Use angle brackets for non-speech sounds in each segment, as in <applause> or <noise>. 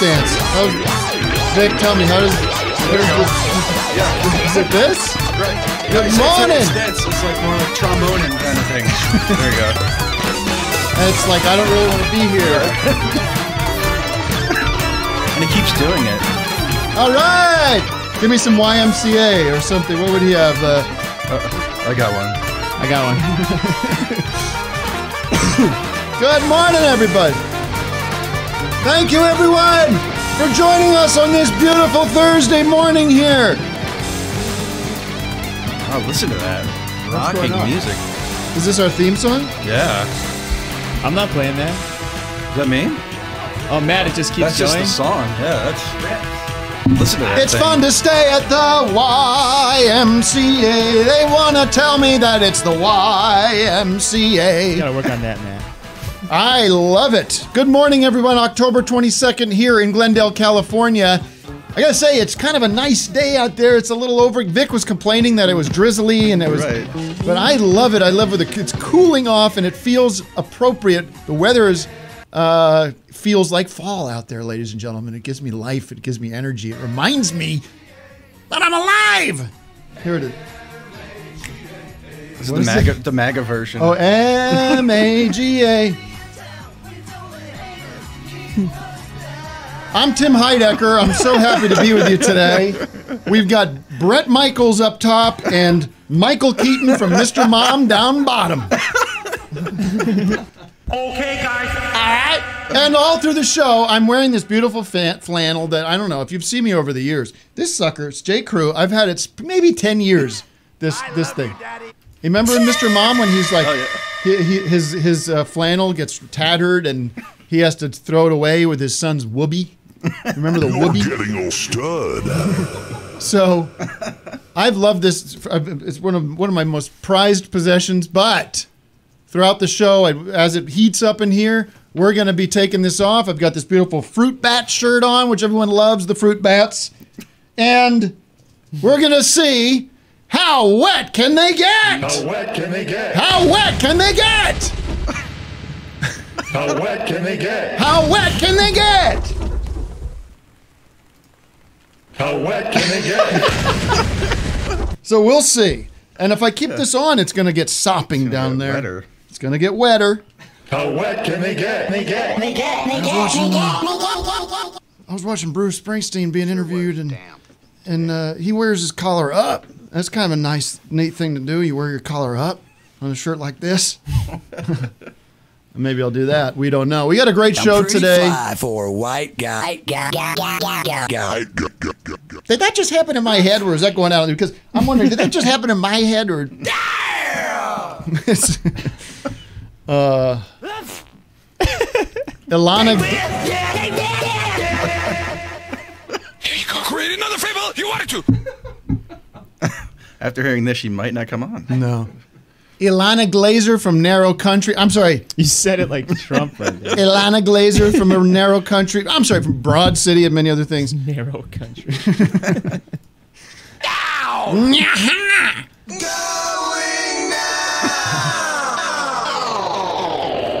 Dance? Vic, tell me, how does. This? Is it this? Right. Good morning. It's, like more like trombone kind of thing. there you go. And it's like, I don't really want to be here. And he keeps doing it. All right! Give me some YMCA or something. What would he have? Uh, I got one. I got one. <laughs> Good morning, everybody. Thank you, everyone, for joining us on this beautiful Thursday morning here. Oh, listen to that. going Rocking music. Is this our theme song? Yeah. I'm not playing that. Is that me? Oh, Matt, it just keeps That's just going. the song. Yeah, that's. Listen to that. It's thing. fun to stay at the YMCA. They want to tell me that it's the YMCA. Gotta work on that, Matt. I love it. Good morning, everyone. October 22nd here in Glendale, California. I gotta say, it's kind of a nice day out there. It's a little over. Vic was complaining that it was drizzly and it was, Right. but I love it. I love it. It's cooling off and it feels appropriate. The weather is uh, feels like fall out there, ladies and gentlemen. It gives me life. It gives me energy. It reminds me that I'm alive. Here it is. This is the MAGA, the MAGA version. Oh, M A G A. I'm Tim Heidecker. I'm so happy to be with you today. We've got Bret Michaels up top and Michael Keaton from Mr. Mom down bottom. Okay, guys. All right. And all through the show, I'm wearing this beautiful fan- flannel that I don't know if you've seen me over the years. This sucker, it's J. Crew. I've had it sp- maybe 10 years. This this thing. You remember Mr. Mom when he's like, he, he, his his uh, flannel gets tattered and he has to throw it away with his son's whoopee. Remember the whoopee? Getting all stud. So, I've loved this. It's one of one of my most prized possessions. But throughout the show, as it heats up in here, we're going to be taking this off. I've got this beautiful fruit bat shirt on, which everyone loves the fruit bats, and we're going to see how wet can they get. How wet can they get? How wet can they get? How wet can they get? How wet can they get? How wet can they get? <laughs> So we'll see. And if I keep this on, it's going to get sopping down there. Wetter. It's going to get wetter. How wet can they get? They get. They get. I was watching Bruce Springsteen being interviewed, and and uh, he wears his collar up. That's kind of a nice, neat thing to do. You wear your collar up on a shirt like this. <laughs> Maybe I'll do that. We don't know. We got a great show today. fly for a white guy. Did that just happen in my head, or is that going out? Because I'm wondering, did that just happen in my head, or? <laughs> It's- <laughs> uh, Ilana. Create another fable. You wanted to. <laughs> After hearing this, she might not come on. No. Ilana Glazer from Narrow Country. I'm sorry. You said it like Trump right there. Ilana Glazer from a narrow country. I'm sorry, from Broad City and many other things. Narrow country. <laughs>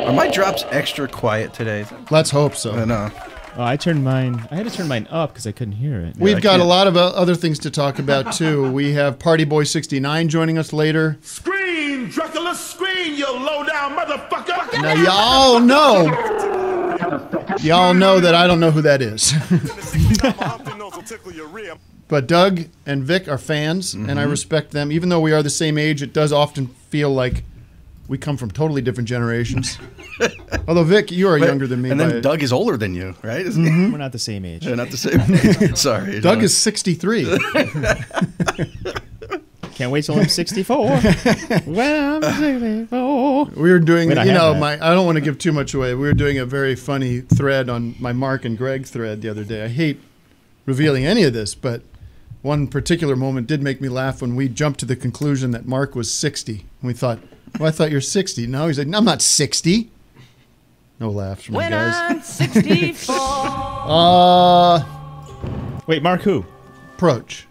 Are my drops extra quiet today? Let's hope so. I so. know. Oh, I turned mine. I had to turn mine up because I couldn't hear it. We've I got a can't- lot of uh, other things to talk about too. We have Partiboi69 joining us later. Scream, Dracula, scream, you low down motherfucker. Now y'all know, y'all know that I don't know who that is. <laughs> But Doug and Vic are fans, and I mm-hmm. respect them. Even though we are the same age, it does often feel like we come from totally different generations. <laughs> Although Vic, you are younger than me. And then a- Doug is older than you, right? Isn't mm-hmm. We're not the same age. he? They're not the same. <laughs> Sorry. Doug is 63. Can't wait till I'm 64. <laughs> when I'm 64. We were doing, wait, you have know, that. my I don't want to give too much away. We were doing a very funny thread on my Mark and Greg thread the other day. I hate revealing any of this, but one particular moment did make me laugh when we jumped to the conclusion that Mark was 60. And we thought, well, I thought you're 60. No, he's like, no, I'm not 60. No laughs from the guys. I'm 64. <laughs> Uh, Wait, Mark who? approach.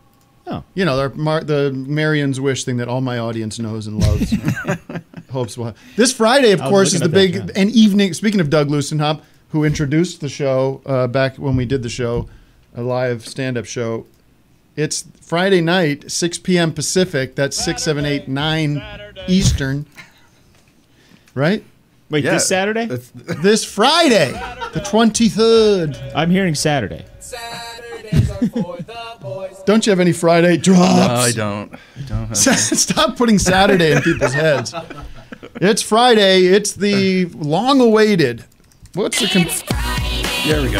Oh. You know, the, Mar- the Marion's Wish thing that all my audience knows and loves. <laughs> Hopes will. This Friday, of course, is the big that, and evening. Speaking of Doug Lussenhop, who introduced the show uh, back when we did the show, a live stand-up show. It's Friday night, 6 p.m. Pacific. That's 6, 7, 8, 9 Eastern. Right? Wait, Yeah, this Saturday? <laughs> This Friday, the 23rd. I'm hearing Saturday. Don't you have any Friday drops? no, I don't. I don't. Have, <laughs> Stop putting Saturday in people's heads. It's Friday. It's the long-awaited. What's the? Con- there we go.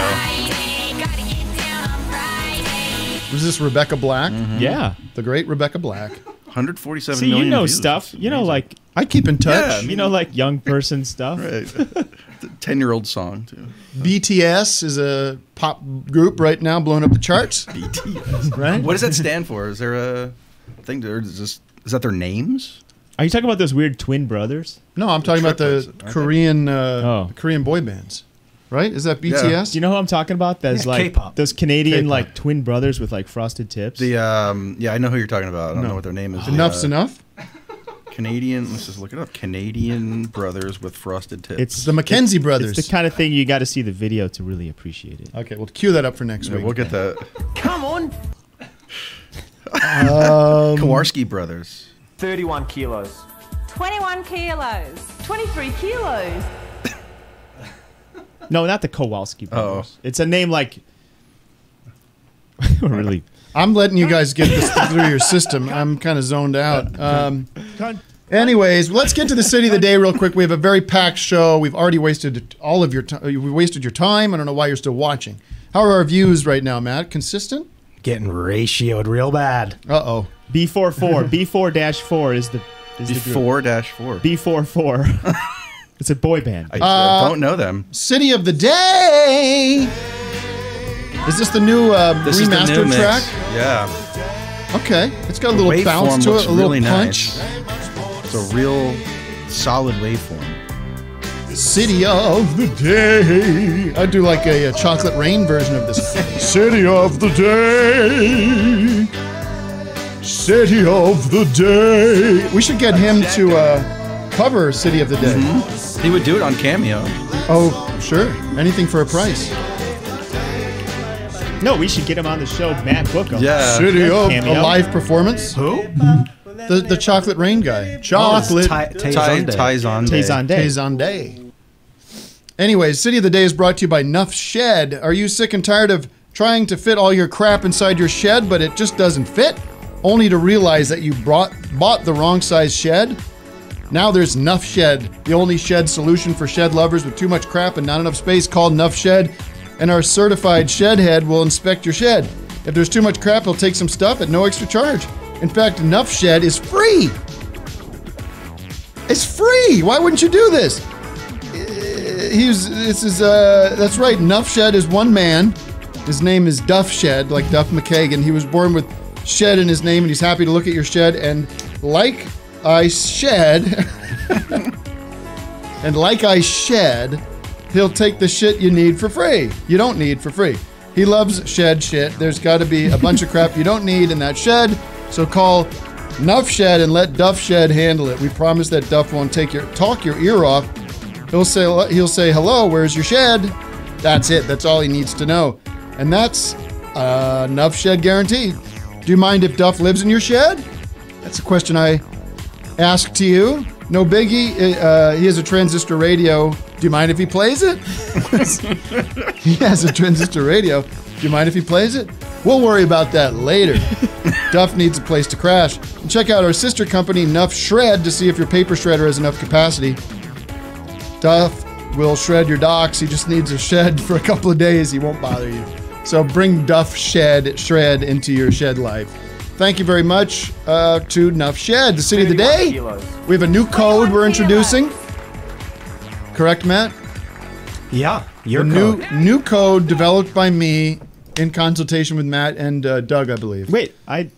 was this Rebecca Black? Mm-hmm. Yeah. The great Rebecca Black. 147 See, you know views. stuff. You know, like I keep in touch. Yeah, you know, like young person stuff. right. <laughs> Ten year old song too. BTS is a pop group right now, blowing up the charts. <laughs> BTS. Right? What does that stand for? Is there a thing? Or is this is that their names? Are you talking about those weird twin brothers? No, I'm talking about the triplets, aren't they? Korean uh, Oh. Korean boy bands. Right? Is that BTS? Do you know who I'm talking about? Those Yeah, like K-pop. those Canadian K-pop. like twin brothers with like frosted tips. The um yeah, I know who you're talking about. I don't No. know what their name is. Enough's Uh, enough. Canadian. Let's just look it up. Canadian brothers with frosted tips. it's The Mackenzie brothers. It's the kind of thing you got to see the video to really appreciate it. Okay, we'll cue that up for next Yeah, week. we'll get the Come on. Um, Kowarski brothers. 31 kilos. 21 kilos. 23 kilos. No, not the Kowalski brothers. Oh. It's a name like. <laughs> really. I'm letting you guys get this through your system. I'm kind of zoned out. Um, anyways, let's get to the city of the day real quick. We have a very packed show. We've already wasted all of your time. We wasted your time. I don't know why you're still watching. How are our views right now, Matt? Consistent? Getting ratioed real bad. Uh oh. B44. B4 dash 4 is the. Is the group. Before dash four. B44. <laughs> it's a boy band. I Uh, don't know them. City of the day. Is this the new uh, This remastered new track? Yeah. Okay, it's got a little bounce to it, a little really punch. nice. It's a real solid waveform. City of the day. I do like a, a chocolate rain version of this. <laughs> City of the day. City of the day. We should get him to uh, cover City of the Day. Mm-hmm. He would do it on Cameo. Oh, sure. Anything for a price. No, we should get him on the show. Matt book him. Yeah. City of Cameo. a live performance. Who? The the chocolate rain guy. Chocolate. Ty- Ty, Tay Zonday. Day. Days day. Anyways, City of the Day is brought to you by Nuff Shed. Are you sick and tired of trying to fit all your crap inside your shed, but it just doesn't fit? Only to realize that you brought, bought the wrong size shed? Now there's Nuff Shed, the only shed solution for shed lovers with too much crap and not enough space called Nuff Shed. And our certified shed head will inspect your shed. If there's too much crap, he'll take some stuff at no extra charge. In fact, Nuff Shed is free. It's free. Why wouldn't you do this? Uh, He's this is uh that's right. Nuff Shed is one man. His name is Duff Shed, like Duff McKagan. He was born with shed in his name, and he's happy to look at your shed. And like I shed, <laughs> and like I shed, he'll take the shit you need for free. You don't need for free. He loves shed shit. There's got to be a bunch of crap you don't need in that shed. So call Nuff Shed and let Duff Shed handle it. We promise that Duff won't take your talk your ear off. He'll say he'll say hello. Where's your shed? That's it. That's all he needs to know, and that's uh, Nuff Shed guaranteed. Do you mind if Duff lives in your shed? That's a question I ask to you. No biggie. Uh, he has a transistor radio. Do you mind if he plays it? <laughs> he has a transistor radio. Do you mind if he plays it? We'll worry about that later. <laughs> Duff needs a place to crash. And check out our sister company, Nuff Shred, to see if your paper shredder has enough capacity. Duff will shred your docks. He just needs a shed for a couple of days. He won't bother you. So bring Duff Shed Shred into your shed life. Thank you very much uh, to Nuff Shed, the city of the day. We have a new code we're introducing. Correct, Matt? Yeah, your a new new code developed by me in consultation with Matt and uh, Doug, I believe. Wait, I.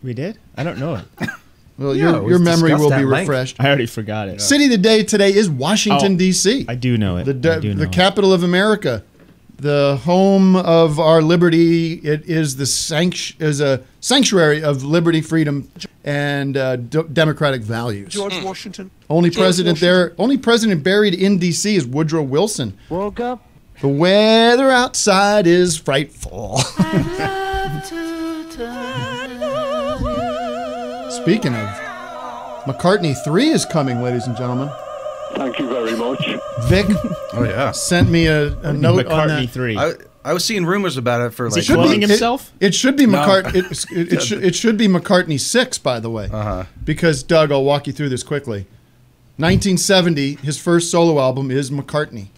We did? I don't know it. <laughs> Well, Yeah, it your, was your memory discussed will at be length. refreshed. I already forgot it. City of the day today is Washington Oh, D.C. I do know it. the I do know the it. capital of America, the home of our liberty. It is the sanct- is a sanctuary of liberty, freedom, and uh, d- democratic values. George Washington. Only George president there, only president buried in D.C. is Woodrow Wilson. Woke up The weather outside is frightful. Speaking of, McCartney 3 is coming, ladies and gentlemen. Thank you very much. Vic <laughs> Oh yeah. sent me a, a note on McCartney that. three. I, I was seeing rumors about it for like. he cloning it- himself? It, should be McCartney. it, <laughs> it, it, should, it should be McCartney 6, by the way. Uh-huh. Because, Doug, I'll walk you through this quickly. 1970, his first solo album is McCartney.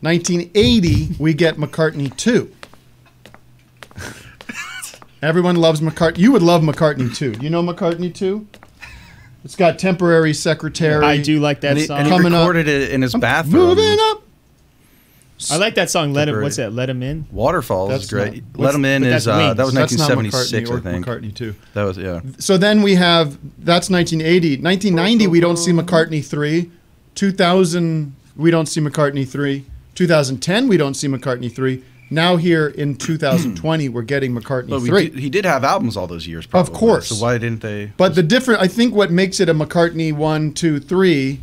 1980, we get McCartney 2. <laughs> Everyone loves McCartney. You would love McCartney 2. Do you know McCartney 2? It's got temporary secretary. I do like that and he, song. and he Coming up. recorded it in his bathroom. Moving up. I like that song. Let him. What's that? Let him in. Waterfalls That's is great. not- Let him in is uh, that was 1976, I think. McCartney 2. That was yeah. So then we have that's 1980. 1990 we don't see McCartney 3. 2000 we don't see McCartney 3. 2010 we don't see McCartney 3. Now here in 2020 we're getting McCartney But 3. did, he did have albums all those years. Probably. Of course. So why didn't they? But the different I think what makes it a McCartney one, two, three.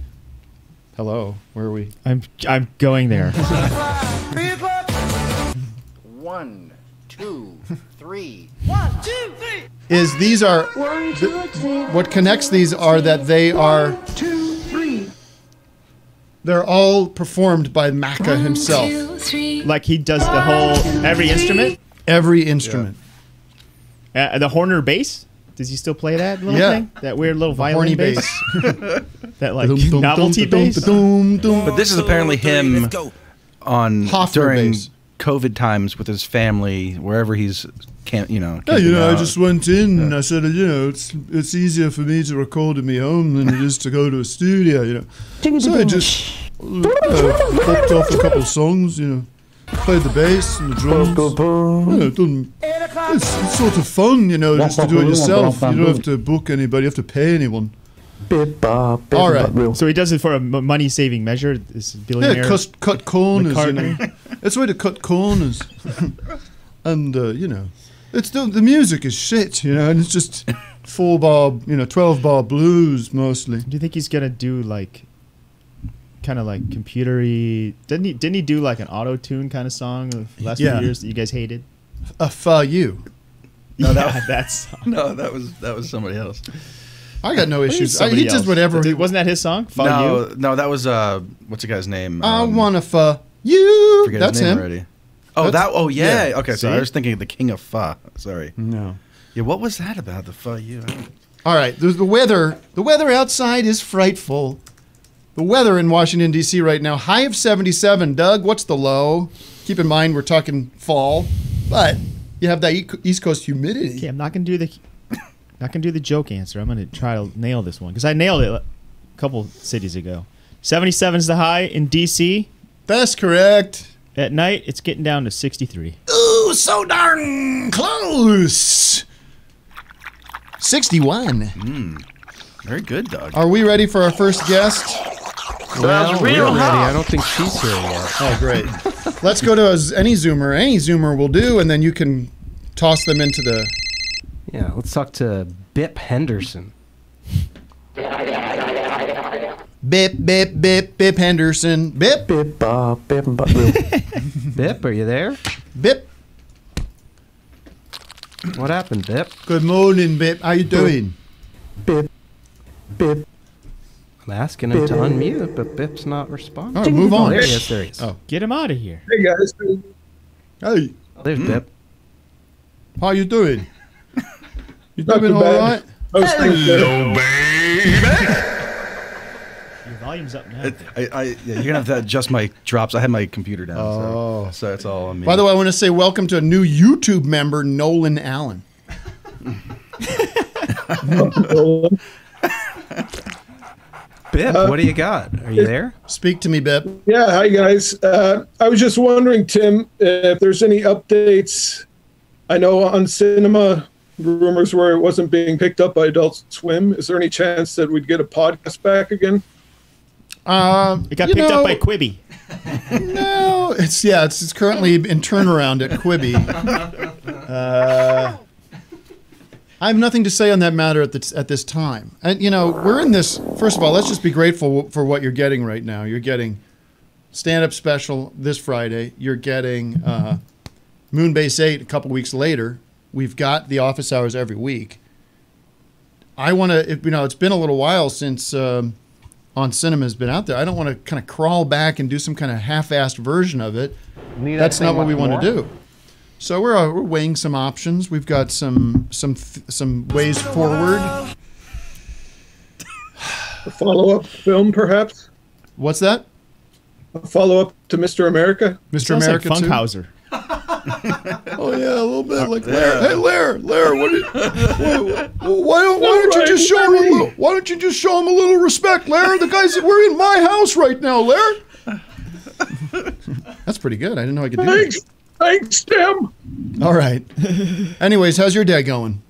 Hello, where are we? I'm. I'm going there. <laughs> one, two, three. One, two, three. Is these are th- what connects these are that they are They're all performed by Macca himself. like he does the whole every instrument. Every instrument. Uh, the Hofner bass. Does he still play that little Yeah. thing? That weird little Horny violin bass. bass. <laughs> that like Dum, dum, novelty bass. dum, dum. But this is apparently him on Hofner during bass. COVID times with his family, wherever he's can't you know. Yeah, you know, I just went in and I said, you know, it's it's easier for me to record in my home than it is to go to a studio, you know. So I just uh, popped off a couple of songs, you know, played the bass and the drums. Yeah, it doesn't, it's, it's sort of fun, you know, just to do it yourself. You don't have to book anybody, you have to pay anyone. All right. So he does it for a money saving measure. This Yeah, billionaire. cut, cut corners. You know. <laughs> McCartney. It's a way to cut corners. <laughs> and, uh, you know, it's the, the music is shit, you know, and it's just <laughs> four bar, you know, 12 bar blues mostly. Do you think he's gonna do like, kind of like computery? Didn't he? Didn't he do like an auto tune kind of song of last Yeah. few years that you guys hated? A for you. yeah, that's. <laughs> No, that was that was somebody else. I got no What do you issues. I, he somebody does whatever. Did- He, Wasn't that his song? Fuck no, you. no, that was uh, what's the guy's name? I Um, want to for you. forget That's his name him. already. Oh, That's- that. Oh, yeah. yeah. Okay, so I was thinking of the King of Fa. Sorry. No. Yeah, what was that about the Fa? You. All right. The, the weather. The weather outside is frightful. The weather in Washington D.C. right now, high of 77. Doug, what's the low? Keep in mind we're talking fall, but you have that East Coast humidity. Okay, I'm not gonna do the. Not gonna do the joke answer. I'm gonna try to nail this one because I nailed it a couple cities ago. 77 is the high in DC. That's correct. At night, it's getting down to 63. Ooh, so darn close. 61. Hmm. Very good, Doug. Are we ready for our first guest? Well, we're ready. I don't think she's here yet. <laughs> Oh, great. Let's go to a, any Zoomer. Any Zoomer will do, and then you can toss them into the. Yeah, let's talk to Bip Henderson. Bip, bip, bip, bip Henderson. Bip, Bip, uh, bip, bip, <laughs> Bip, are you there? bip. What happened, Bip? Good morning, Bip. How you doing? Bip, Bip. I'm asking him to unmute, but Bip's not responding. All right, move Oh, on. there he is. There he is. Oh. Get him out of here. Hey guys. Hey, There's Bip. how you doing? <laughs> You Not doing too all bad. right? I was thinking that- Hello, baby. Your volume's up now. It- I, I, yeah, you're gonna have to adjust my drops. I had my computer down, Oh. so, so that's all on me. By the way, I want to say welcome to a new YouTube member, Nolan Allen. Bip, what do you got? Are you there? Speak to me, Bip. Yeah, hi guys. Uh, I was just wondering, Tim, if there's any updates. I know on cinema rumors where it wasn't being picked up by Adult Swim. Is there any chance that we'd get a podcast back again? Um, It got picked know, up by Quibi. No, it's yeah, it's, it's currently in turnaround at Quibi. <laughs> Uh, I have nothing to say on that matter at this at this time. And you know, we're in this. First of all, let's just be grateful for what you're getting right now. You're getting stand up special this Friday. You're getting uh, Moonbase 8 a couple weeks later. We've got the office hours every week. I want to, you know, it's been a little while since um, On Cinema has been out there. I don't want to kind of crawl back and do some kind of half assed version of it. Need That's not what we anything want to do. So we're, uh, we're weighing some options. We've got some some th- some ways forward. A follow up film, perhaps? What's that? A follow up to Mr. America? Mr. Sounds America like too? Funkhauser. <laughs> Oh yeah, a little bit like Lair. Hey Lair, Lair, what did, why, why don't why don't you just show him a little, why don't you just show him a little respect, Lair? The guys we're in my house right now, Lair. That's pretty good. I didn't know I could do Thanks, that. thanks, Tim. All right. Anyways, how's your day going?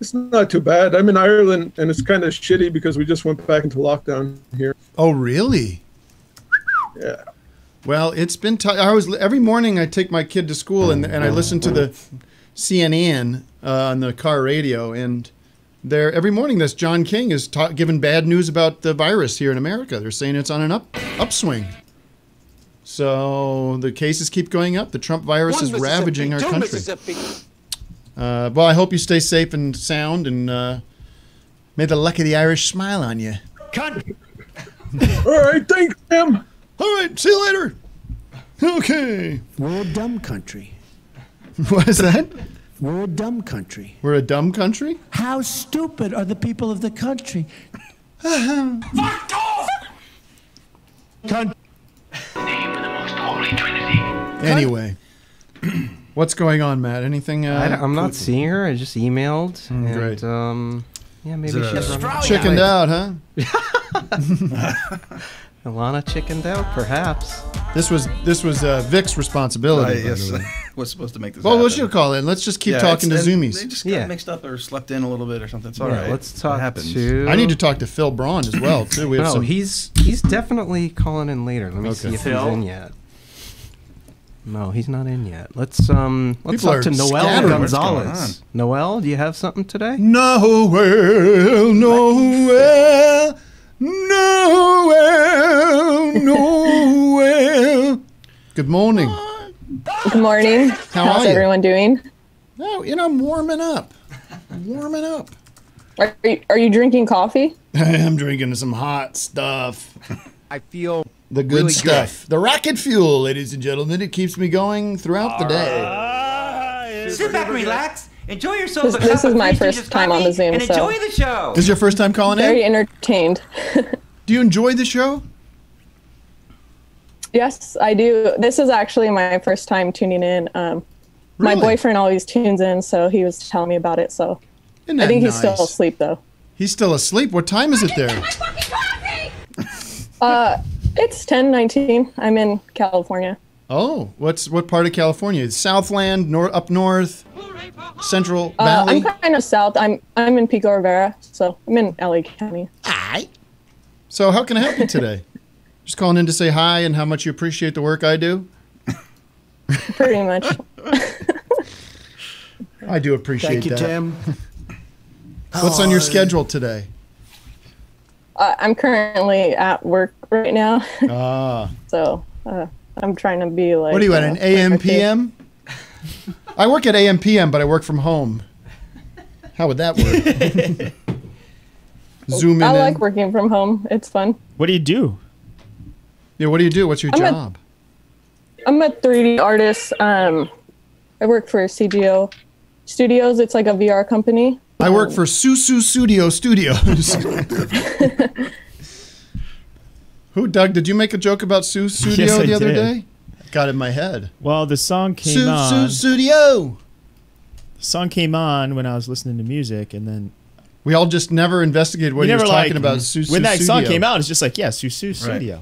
It's not too bad. I'm in Ireland, and it's kind of shitty because we just went back into lockdown here. Oh really? Yeah. Well, it's been. T- I was every morning. I take my kid to school and and I listen to the CNN uh, on the car radio, and there every morning. This John King is ta- giving bad news about the virus here in America. They're saying it's on an up upswing. So the cases keep going up. The Trump virus is ravaging our country. Uh, well, I hope you stay safe and sound, and uh, may the luck of the Irish smile on you. All right, thanks, Tim. All right, see you later. Okay. We're a dumb country. <laughs> What is that? We're a dumb country. We're a dumb country. How stupid are the people of the country? <laughs> Fuck off. Country. Anyway, <clears throat> what's going on, Matt? Anything? Uh, I I'm not seeing her. I just emailed. and, Mm, great. Um, yeah, maybe it she's a- running- chickened out, huh? <laughs> Ilana chickened out, perhaps. This was this was uh, Vic's responsibility. by yes, <laughs> was supposed to make this. Well, happen. what should we call it? Let's just keep Yeah, talking to it's- and Zoomies. They just got Yeah. mixed up or slept in a little bit or something. It's all yeah, right. let's It talk happens. to. I need to talk to Phil Braun as well too. We have No, some. he's he's definitely calling in later. Let me Okay. see if Phil? he's in yet. No, he's not in yet. Let's um let's People talk are to Noel scattered. What's Gonzalez. Noel, do you have something today? Noel, Noel, Noel, <laughs> Noel. Good morning. Good morning. How How's are you? everyone doing? Oh, you know, I'm warming up. I'm warming up. Are you, are you drinking coffee? I'm drinking some hot stuff. I feel The good Really good. stuff. The rocket fuel, ladies and gentlemen. It keeps me going throughout the day. Sit back and relax. Enjoy yourself. This, this is my first time on the Zoom, and so enjoy the show. This is your first time calling very in? Very entertained. <laughs> Do you enjoy the show? yes, I do. This is actually my first time tuning in. Um, My boyfriend always tunes in, so he was telling me about it. So I that think he's still asleep though. He's still asleep. What time is it there? Uh, it's ten nineteen. I'm in California. Oh, what's what part of California? Southland, nor up north, Central Uh, Valley. I'm kind of south. I'm I'm in Pico Rivera, so I'm in LA County. Hi. So how can I help you today? <laughs> Just calling in to say hi and how much you appreciate the work I do. Pretty much. I do appreciate Thank you, that. Tim. What's on your schedule today? Uh, I'm currently at work right now, Ah, <laughs> so uh, I'm trying to be like. what are you at uh, an AM. PM? I work at AM PM, but I work from home. How would that work? <laughs> Zoom in. I in. like working from home. It's fun. What do you do? Yeah, what do you do? What's your I'm job? I'm a 3D artist. Um, I work for CGO Studios. It's like a VR company. I work for Susu Studio Studios. <laughs> <laughs> Who, Doug? Did you make a joke about Su <laughs> Studio Yes, I the other did. day? Got it in my head. Well, the song came Su on. Su Studio. The song came on when I was listening to music, and then We all just never investigated what we he never was like talking about. Mm-hmm. Su when that song came out. It's just like yeah, Sussudio.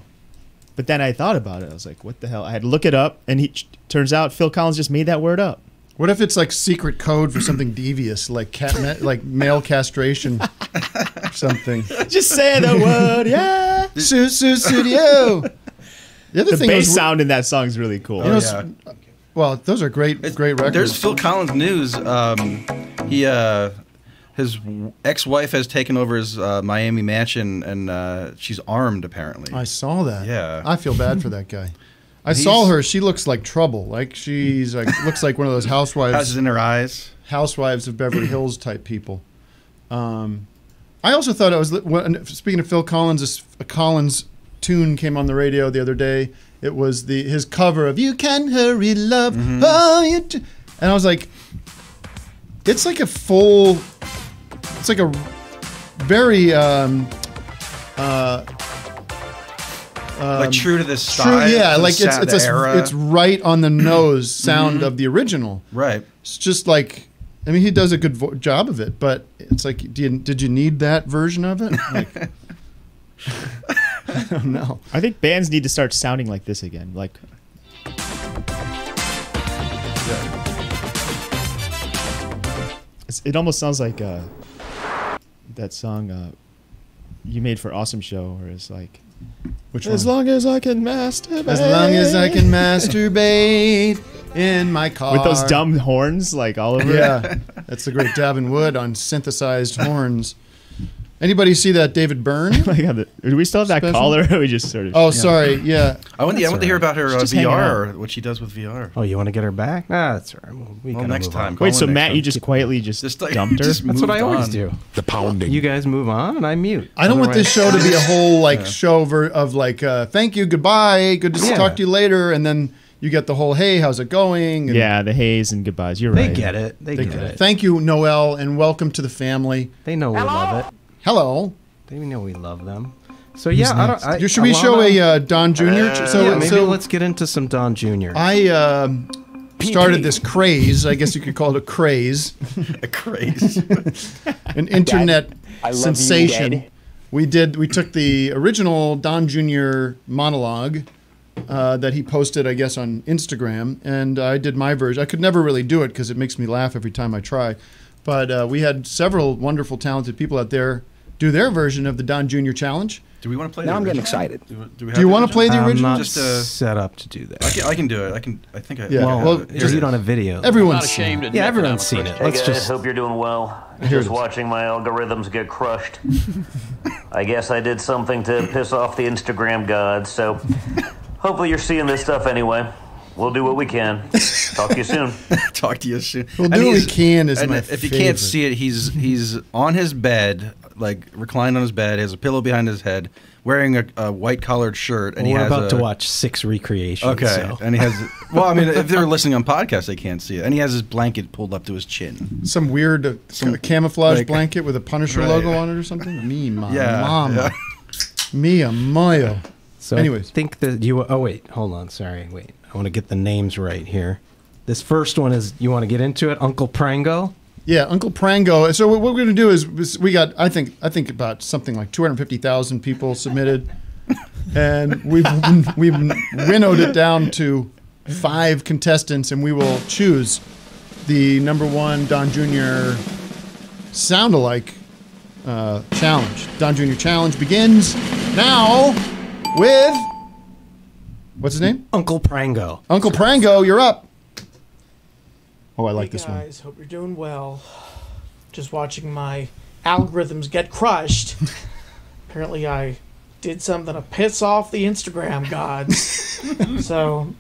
But then I thought about it. I was like, what the hell? I had to look it up, and he turns out Phil Collins just made that word up. What if it's like secret code for something devious, like cat, like male castration, or something? Just say the word, yeah. Sussudio. The other The thing bass was, sound in that song is really cool. you know, yeah. well, those are great, great records. There's Phil Collins news. Um, he uh, his ex-wife has taken over his uh, Miami mansion, and uh, she's armed apparently. I saw that. Yeah. I feel bad for that guy. I He's- saw her. She looks like trouble. Like she's like <laughs> looks like one of those housewives. Houses in her eyes. Housewives of Beverly Hills type people. Um, I also thought I was when, speaking of Phil Collins. A Collins tune came on the radio the other day. It was the his cover of "You Can Hurry Love." Oh, you t-" and I was like, it's like a full. It's like a very. Um, uh, like um, true to this True, style. yeah, the like it's it's a. Mm-hmm. it's right on the nose sound of the original. Right. It's just like I mean he does a good vo- job of it, but it's like do you, did you need that version of it? Like, <laughs> I don't know. I think bands need to start sounding like this again. Like It's, it almost sounds like uh, that song uh, you made for Awesome Show, where it's like, Which as one? long as I can masturbate, As long as I can masturbate in my car with those dumb horns like all over. Yeah, that's the great Davin Wood on synthesized horns. Anybody see that David Byrne? <laughs> like, do we still have that Special? caller? <laughs> We just sort of. Oh, sorry. Yeah. I want, yeah, I want to hear about her uh, VR what she does with VR. Oh, you want to get her back? Ah, that's all right. Well, we Well, next time. on. Wait, so next Matt, time. you just quietly just, Just like- dumped her? just That's what I always on. do. The pounding. You guys move on, and I mute. I don't want this show to be a whole like show ver- of like uh, thank you, goodbye, good to Yeah. talk to you later, and then you get the whole hey, how's it going? And yeah, the haze and goodbyes. You're They right. They get it. They, they get get it. it. Thank you, Noel, and welcome to the family. They know we love it. Hello. They know we love them. So yeah, I don't. I, Should we show a uh, Don Jr.? so yeah, maybe so let's get into some Don Jr. I um, started this craze. I guess you could call it a craze, <laughs> A craze. <laughs> an internet I love you, sensation. Dad. We did. We took the original Don Jr. monologue uh, that he posted, I guess, on Instagram, and I did my version. I could never really do it because it makes me laugh every time I try. But uh, we had several wonderful, talented people out there do their version of the Don Jr. challenge. Do we want to play? Now the I'm getting excited. Do, we- do, we Do you want to play the original? I'm original? not Just, uh, set up to do that. I can, I can do it. I can. I think I. Yeah. well, well, just it you don't is. have video. Everyone's seen it. yeah, everyone's seen it. Hey Let's guys, just. hope you're doing well. Just watching my algorithms get crushed. <laughs> I guess I did something to piss off the Instagram gods, so <laughs> hopefully you're seeing this stuff anyway. We'll do what we can. Talk to you soon. <laughs> Talk to you soon. We'll And do what we can is and my If you can't see it, he's he's on his bed, like reclined on his bed. He has a pillow behind his head, wearing a, a white collared shirt, and Well, he we're has about a, to watch six recreations. Okay, so. and he has. <laughs> Well, I mean, if they're listening on podcast, they can't see it, and he has his blanket pulled up to his chin. Some weird uh, Some, ca- camouflage like- blanket with a Punisher Right. logo on it or something. <laughs> Me, my Yeah, mama. yeah. Mia Maya. So Anyways. I think that you. Oh wait, hold on. Sorry, wait. I want to get the names right here. This first one is. You want to get into it, Uncle Prango? Yeah, Uncle Prango. So what we're going to do is we got I think I think about something like 250,000 people submitted <laughs> and we've we've winnowed it down to 5 contestants and we will choose the number 1 Don Jr. sound alike uh, challenge. Don Jr. challenge begins now with What's his name? Uncle Prango. Uncle Prango, you're up. Oh, I like hey this one. guys, hope you're doing well. Just watching my algorithms get crushed. <laughs> Apparently, I did something to piss off the Instagram gods. <laughs> so,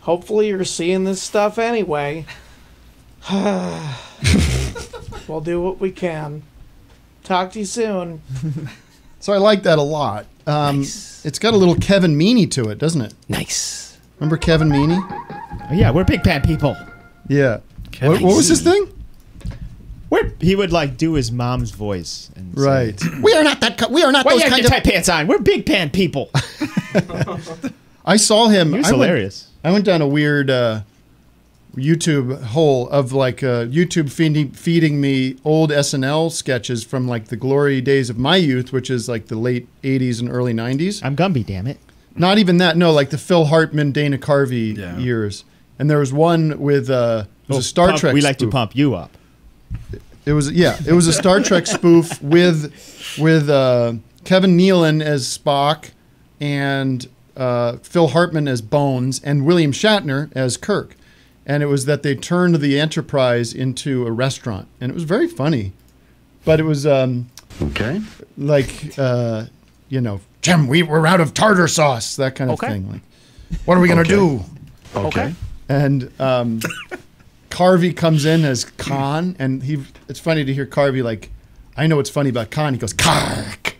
hopefully, you're seeing this stuff anyway. <sighs> we'll do what we can. Talk to you soon. <laughs> So I like that a lot. Um, It's got a little Kevin Meaney to it, doesn't it? Nice. Remember Kevin Meaney? Oh, yeah, we're Big Pan people. Yeah. What, what was his thing? We're, he would like do his mom's voice. And say, Right. <clears throat> we are not that. We are not Why those you have kind your of. tight pants on? We're Big Pan people. <laughs> I saw him. He was I went- hilarious. I went down a weird uh, YouTube hole of like uh, YouTube feeding feeding me old SNL sketches from like the glory days of my youth, which is like the late '80s and early '90s. I'm Gumby, damn it. Not even that. No, like the Phil Hartman, Dana Carvey Yeah. years. And there was one with uh, it was Oh, a Star pump- Trek. We like to pump you up. It was yeah, it was a Star Trek spoof <laughs> with with uh, Kevin Nealon as Spock and uh, Phil Hartman as Bones and William Shatner as Kirk. And it was that they turned the Enterprise into a restaurant, and it was very funny, but it was um, okay, like uh, you know, Jim, we we're out of tartar sauce, that kind of Okay. thing. Like, what are we gonna Okay. do? Okay. And um, Carvey comes in as Khan, and he. It's funny to hear Carvey like, I know what's funny about Khan. He goes Kark,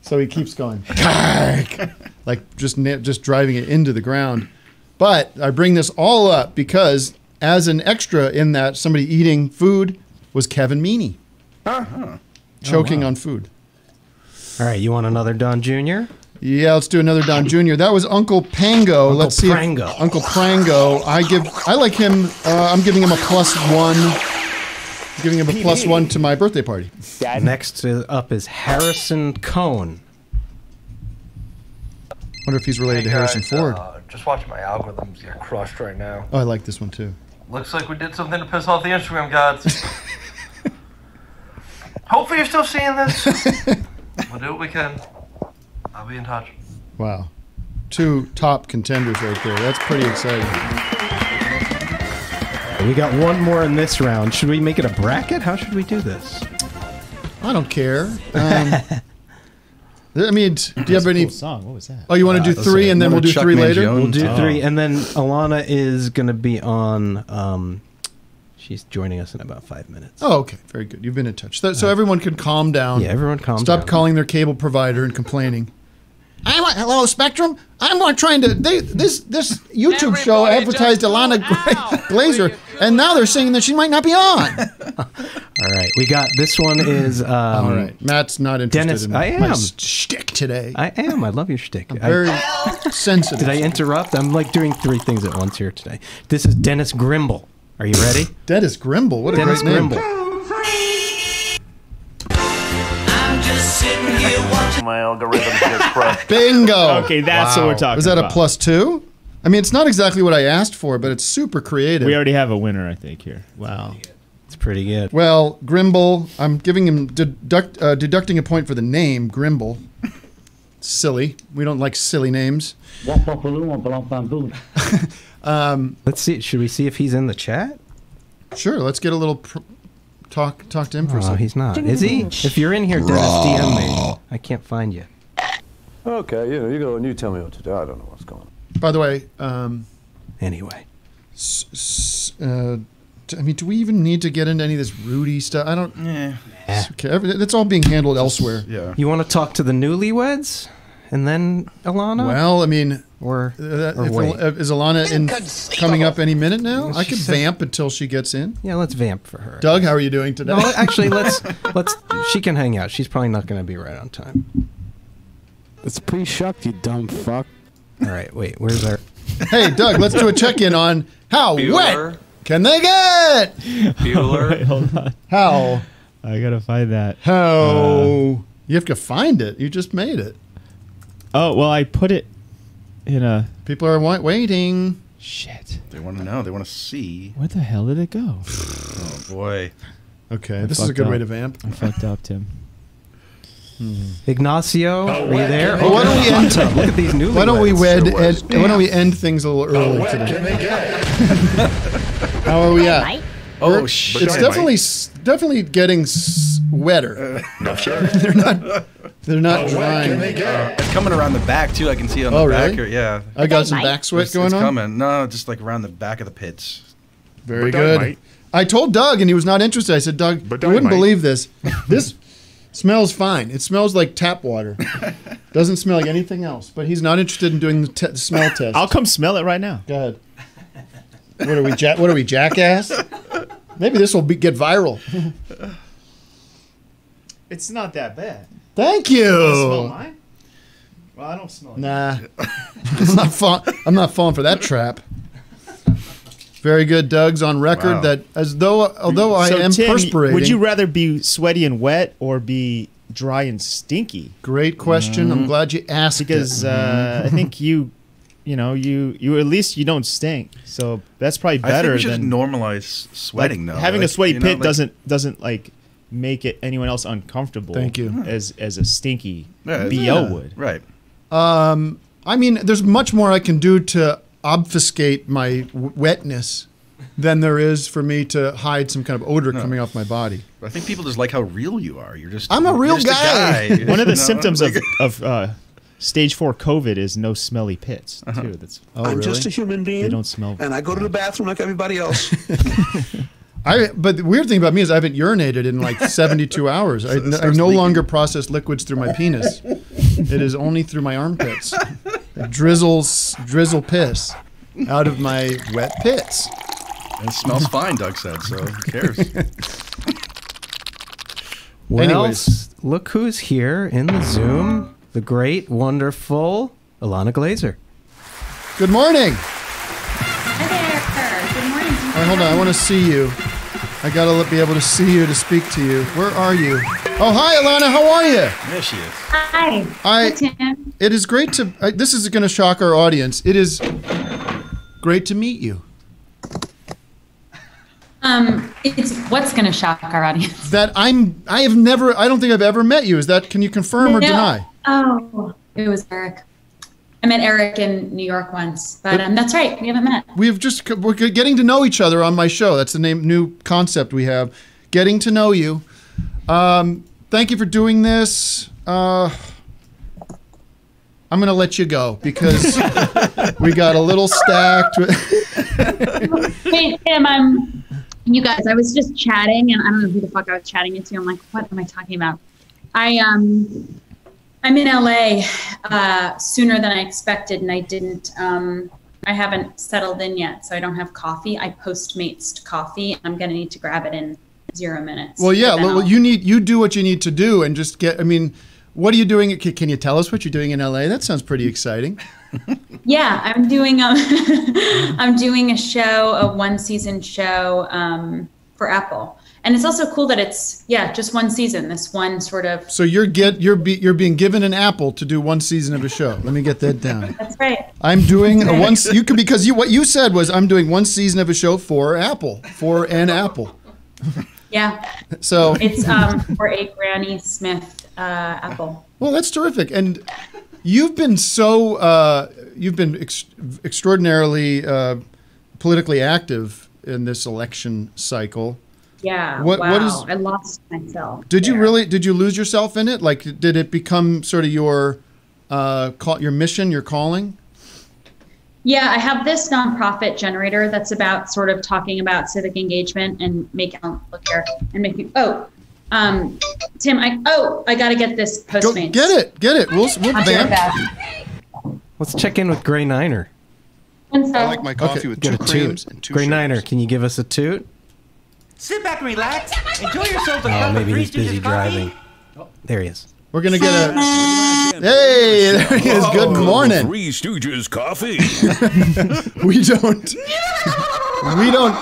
so he keeps going Kark, like just just driving it into the ground. But I bring this all up because as an extra in that somebody eating food was Kevin Meaney, choking on food. All right, you want another Don Jr.? Yeah, let's do another Don Jr. That was Uncle Prango. Uncle let's see. if- Prango. Uncle Prango. I give. I like him. Uh, I'm giving him a plus one. Giving him a plus one to my birthday party. Next uh, up is Harrison Cohn. Wonder if he's related to Harrison Ford. Just watching my algorithms get crushed right now. Oh, I like this one too. Looks like we did something to piss off the Instagram gods. <laughs> Hopefully you're still seeing this. <laughs> we'll do what we can. I'll be in touch. Wow, two top contenders right there. That's pretty exciting. We got one more in this round. Should we make it a bracket? How should we do this? I don't care. Um, <laughs> I mean, do you have any? song. What was that? Oh, you want to do Uh, three and then we'll do three later? We'll do Oh. three, and then Ilana is going to be on. Um, she's joining us in about five minutes. Oh, okay, very good. You've been in touch, so, so everyone can calm down. Yeah, everyone calm down. Stop down. calling their cable provider and complaining. I want hello Spectrum. I'm not trying to. They, this this YouTube show advertised Ilana Gra- <laughs> Glazer, and now they're saying that she might not be on. <laughs> All right, we got this one is. Um, All right, Matt's not interested Dennis, in I am. my shtick today. I am. I love your shtick. I'm very sensitive. Did I interrupt? I'm like doing three things at once here today. This is Dennis Grimble. Are you ready? Dennis Grimble. What a Dennis great name. Grimble. My algorithms get crushed. <laughs> Bingo. Okay, that's what we're talking Was that a plus two? I mean, it's not exactly what I asked for, but it's super creative. We already have a winner, I think, here. Wow. It's pretty good. Well, Grimble, I'm giving him deduct, uh, deducting a point for the name Grimble. Silly. We don't like silly names. <laughs> Um, Let's see. Should we see if he's in the chat? Sure. Let's get a little pr- talk talk to him for a Oh, second. he's not. Is he? If you're in here, Dennis, DM me. I can't find you. Okay, you know, you go and you tell me what to do. I don't know what's going on. By the way, um, Anyway. s- s- uh, d- I mean, do we even need to get into any of this Rudy stuff? I don't. Yeah. It's okay. every- That's all being handled elsewhere. Yeah. You want to talk to the newlyweds, and then Alana? Well, I mean, or, uh, or if, wait. Al- is Ilana in coming up any minute now? I She could said- vamp until she gets in. Yeah, let's vamp for her. Doug, how are you doing today? No, actually, let's <laughs> let's. She can hang out. She's probably not going to be right on time. It's pre-shucked, you dumb fuck. All right, wait. Where's our? hey, Doug, let's do a check in on how Bueller. wet can they get? Bueller. <laughs> Wait, hold on. How? I gotta find that. How? Uh, you have to find it. You just made it. oh well, I put it in a. People are wa- waiting. Shit. They want to know. They want to see. Where the hell did it go? Oh boy. Okay, I this is a fucked good way to vamp. I fucked up, Tim. Hmm. Ignacio, are you there? Well, why don't we end? Look at these newlyweds. <laughs> Why don't we wed? Ed, why don't we end things a little early today? <laughs> How are we at? Oh, We're- shit. It's definitely s- definitely getting s- wetter. Uh, <laughs> they're not. They're not oh, drying. It's coming around the back too. I can see on the Oh, back really? here. Yeah. I got some back sweat It's- going it's on? coming. No, just like around the back of the pits. Very But good. I told Doug, and he was not interested. I said, Doug, you wouldn't dynamite. believe this. <laughs> This smells fine. It smells like tap water. Doesn't smell like anything else. But he's not interested in doing the te- smell <laughs> test. I'll come smell it right now. Go ahead. What are we? Ja- what are we? Jackass? Maybe this will be, get viral. <laughs> It's not that bad. Thank you. smell mine? Well, I don't smell it. Nah, <laughs> I'm not. Fall- I'm not falling for that trap. Very good. Doug's on record Wow. that as though although I am Tim, perspirating. Would you rather be sweaty and wet or be dry and stinky? Great question. I'm Mhm. glad you asked. Because it. uh, I think you, you know, you you at least you don't stink. So that's probably I think better we should than normalize sweating like, though. Having a Like, sweaty you know, pit like- doesn't doesn't like make it anyone else uncomfortable. Thank you. As as a stinky Yeah, bo yeah. would. Right. Um, I mean, there's much more I can do to obfuscate my wetness. than there is for me to hide some kind of odor coming off my body. I think people just like how real you are. You're just. I'm a real just guy. guy. <laughs> One of the <laughs> You know? symptoms of, <laughs> of uh, stage four COVID is no smelly pits too. That's I'm just a human being. They don't smell. And I go to the bathroom like everybody else. I but the weird thing about me is I haven't urinated in like <laughs> 72 hours. I, I no longer process liquids through my penis. It is only through my armpits. It drizzles drizzle piss out of my wet pits. It smells fine, Doug said. So who cares? Well, Anyways. look who's here in the Zoom. The great, wonderful Ilana Glazer. Good morning. Hi there. Good morning. All right, hold on. I want to see you. I gotta be able to see you to speak to you. Where are you? Oh, hi, Ilana. How are you? There she is. Hi. I. Tim. It is great to. I, this is going to shock our audience. It is great to meet you. Um, it's what's going to shock our audience. That I'm. I have never. I don't think I've ever met you. Is that? Can you confirm or No. deny? Oh, it was Eric. I met Eric in New York once, but um, that's right. We haven't met. We've just we're getting to know each other on my show. That's the name new concept we have. Getting to know you. Um, thank you for doing this. Uh, I'm gonna let you go because <laughs> we got a little stacked. <laughs> Hey, Tim, I'm. You guys, I was just chatting, and I don't know who the fuck I was chatting into. I'm like, what am I talking about? I um, I'm in LA uh, sooner than I expected, and I didn't. Um, I haven't settled in yet, so I don't have coffee. I Postmates coffee. I'm gonna need to grab it in zero minutes. well, yeah. Well, I'll- you need you do what you need to do and just get. I mean, what are you doing? Can, can you tell us what you're doing in LA? That sounds pretty exciting. <laughs> Yeah, I'm doing um, <laughs> I'm doing a show, a one season show um, for Apple, and it's also cool that it's yeah, just one season. This one sort of So you're get you're be, you're being given an apple to do one season of a show. Let me get that down. <laughs> that's right. I'm doing a one. <laughs> You could because you what you said was I'm doing one season of a show for Apple for an Apple. <laughs> Yeah, So it's um for a Granny Smith uh, Apple. well, that's terrific. And you've been so uh, you've been ex- extraordinarily uh, politically active in this election cycle. Yeah. What- wow. what is- I lost myself. Did you really? Did you lose yourself in it? Like, did it become sort of your uh, call, your mission, your calling? Yeah, I have this nonprofit generator that's about sort of talking about civic engagement and making oh, look here and making oh um Tim I oh I gotta get this Go Postmates. get it, get it. We'll we'll I'll be bam. back. Let's check in with Gray Niner. One sec. I like my coffee with Get two creams toot. and two Gray sugars. Niner, can you give us a toot? Sit back and relax. Enjoy yourself a Oh, cup of maybe Three he's busy Stooges coffee. driving. Oh. There he is. We're gonna get a. Hey, there he is. Good morning. Three Stooges coffee. <laughs> We don't. We don't.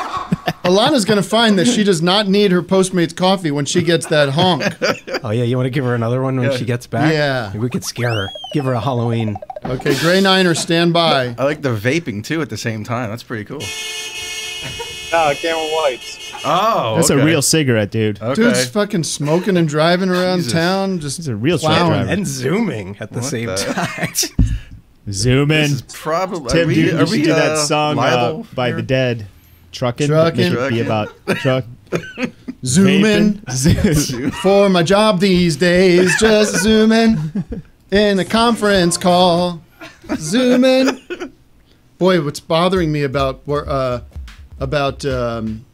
Ilana's gonna find that she does not need her Postmates coffee when she gets that honk. Oh yeah, you want to give her another one when Yeah. she gets back? Yeah. Maybe we could scare her. Give her a Halloween. Okay, Gray Niner, stand by. I like the vaping too at the same time. That's pretty cool. Ah, no, camera Whites. Oh, That's okay. a real cigarette, dude. Okay. Dude's fucking smoking and driving around Jesus. town. Just He's a real truck driver. And zooming at the What same the- time. <laughs> Zoom in. This is probably. Tim, are we, you, you are should we, do that uh, song uh, by here? the Dead. Trucking. Truckin'. Make be about truck. <laughs> Zooming Vaping. <laughs> for my job these days. Just zooming in a conference call. Zooming. Boy, what's bothering me about uh, about um,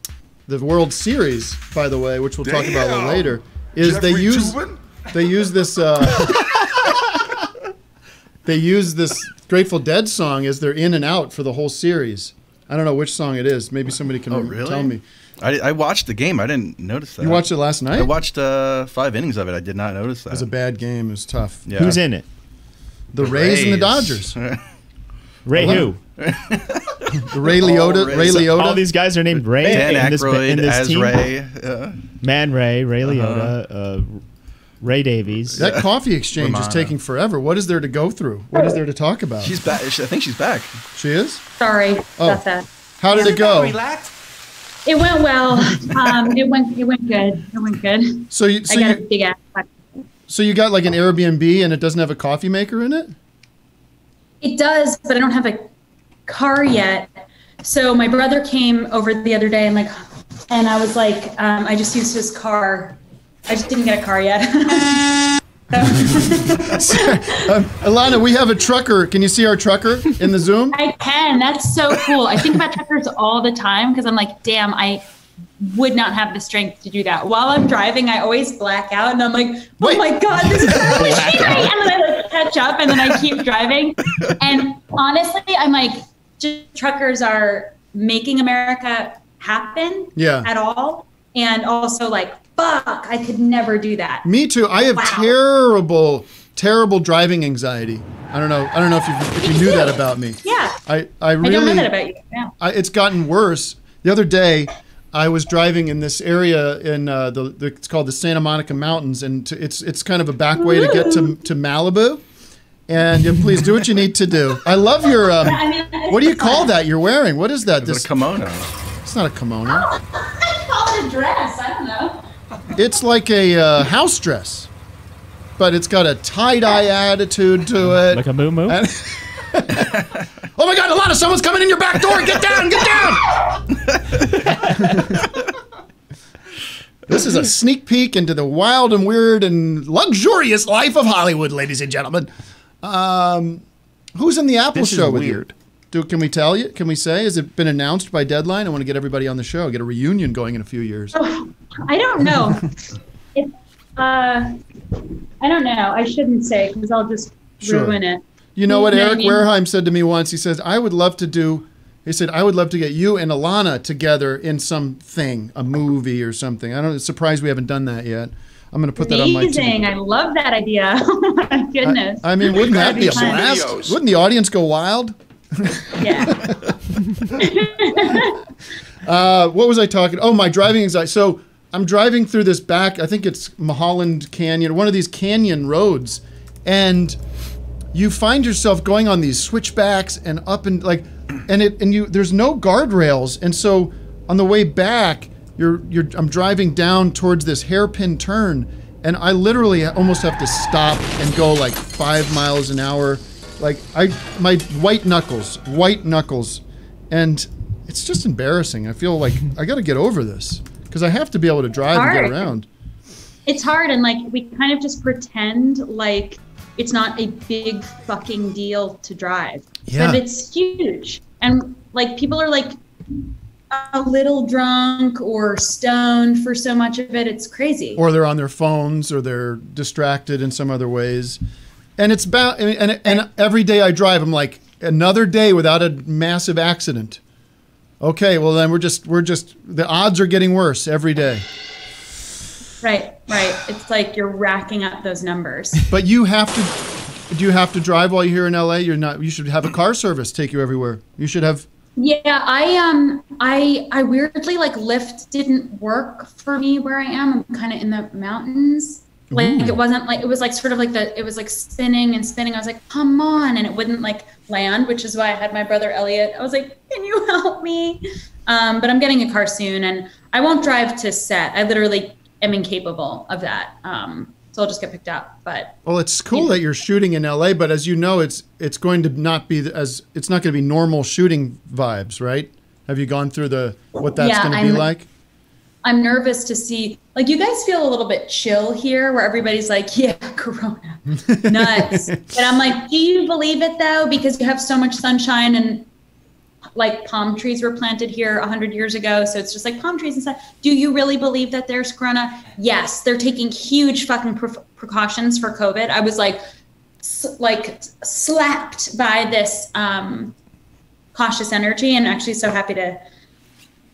the World Series, by the way, which we'll talk about a little later, is they Jeffrey use Toobin? they use this uh, <laughs> they use this Grateful Dead song as their in and out for the whole series. I don't know which song it is. Maybe somebody can Oh, really? tell me. I, I watched the game. I didn't notice that. You watched it last night? I watched uh, five innings of it. I did not notice that. It was a bad game. It was tough. Yeah. Who's in it? The, Rays, and the Dodgers. <laughs> Ray who? The <laughs> Ray Liotta. Rays. Ray So Liotta. all these guys are named Ray Dan in this, Aykroyd in this as team. Ray. Uh, Man Ray, Ray Liotta, uh, Ray Davies. that coffee exchange is taking forever. What is there to go through? What is there to talk about? she's back. I think she's back. she is. Sorry Oh. about that. How did it go? Relax. It went well. Um, it went it went good. It went good. So you, so I got a big ass. so you got like an Airbnb and it doesn't have a coffee maker in it? It does, but I don't have a car yet. so my brother came over the other day and like, and I was like, um, I just used his car. I just didn't get a car yet. <laughs> Um, Ilana, we have a trucker. Can you see our trucker in the Zoom? I can. That's so cool. I think about truckers all the time because I'm like, damn, I would not have the strength to do that. While I'm driving, I always black out and I'm like, oh my God, this is so <laughs> machinery. And then I like catch up and then I keep driving. And honestly, I'm like, just truckers are making America happen Yeah. at all. And also like, fuck, I could never do that. Me too. I have Wow. terrible, terrible driving anxiety. I don't know. I don't know if you if you knew that about me. Yeah. I I I really don't know that about you. Yeah. I, it's gotten worse. The other day, I was driving in this area in uh, the, the it's called the Santa Monica Mountains, and to, it's it's kind of a back way to get to to Malibu. And yeah, please do what you need to do. I love your. Um, I mean, it's what do you call that? You're wearing? What is that? Is it a kimono? It's not a kimono. I call it a dress. I don't know. It's like a uh, house dress, but it's got a tie dye attitude to it. Like a moo moo? And- <laughs> oh my God! Ilana, someone's coming in your back door. Get down! Get down! This is a sneak peek into the wild and weird and luxurious life of Hollywood, ladies and gentlemen. Um, who's in the Apple This is show with weird. you? Do, can we tell you? Can we say? Has it been announced by Deadline? I want to get everybody on the show. Get a reunion going in a few years. I don't know. it, uh, I don't know. I shouldn't say because I'll just Sure. ruin it. You know what You know what I Eric mean? Wareheim said to me once? He says, I would love to do, he said, I would love to get you and Ilana together in something, a movie or something. I don't, surprised we haven't done that yet. I'm going to put that on my Amazing! I love that idea. <laughs> Oh my goodness. I mean, wouldn't that be a fun. blast? Wouldn't the audience go wild? <laughs> Yeah. <laughs> Uh, what was I talking? Oh, my driving anxiety. So I'm driving through this back. I think it's Mulholland Canyon, one of these canyon roads, and you find yourself going on these switchbacks and up and like, and it and you there's no guardrails, and so on the way back, you're you're I'm driving down towards this hairpin turn, and I literally almost have to stop and go like five miles an hour, like I my white knuckles, white knuckles, and it's just embarrassing. I feel like I got to get over this because I have to be able to drive and get around. it's hard and like we kind of just pretend like it's not a big fucking deal to drive Yeah. but it's huge and like people are like a little drunk or stoned for so much of it it's crazy. Or they're on their phones or they're distracted in some other ways. And it's about and, and every day i drive i'm like another day without a massive accident. Okay well then we're just we're just the odds are getting worse every day. Right right. It's like you're racking up those numbers. <laughs> But you have to do you have to drive while you're here in la you're not you should have a car service take you everywhere. You should have Yeah, I um I I weirdly like Lyft didn't work for me where I am. I'm kind of in the mountains. Like Ooh. it wasn't like it was like sort of like the it was like spinning and spinning. I was like, "Come on." And it wouldn't like land, which is why I had my brother Elliot. I was like, "Can you help me?" Um, but I'm getting a car soon and I won't drive to set. I literally am incapable of that. Um, so I'll just get picked up, but Well, it's cool that you're shooting in LA, but as you know, it's it's going to not be as it's not going to be normal shooting vibes, right? Have you gone through the what that's Yeah, going to be like? I'm nervous to see like you guys feel a little bit chill here where everybody's like, <laughs> yeah, corona. Nuts. <laughs> and I'm like, do you believe it though? Because you have so much sunshine and like palm trees were planted here 100 years ago. So it's just like palm trees and stuff. Do you really believe that there's corona? Yes, they're taking huge fucking pre- precautions for COVID. I was like, s- like slapped by this um, cautious energy and actually so happy to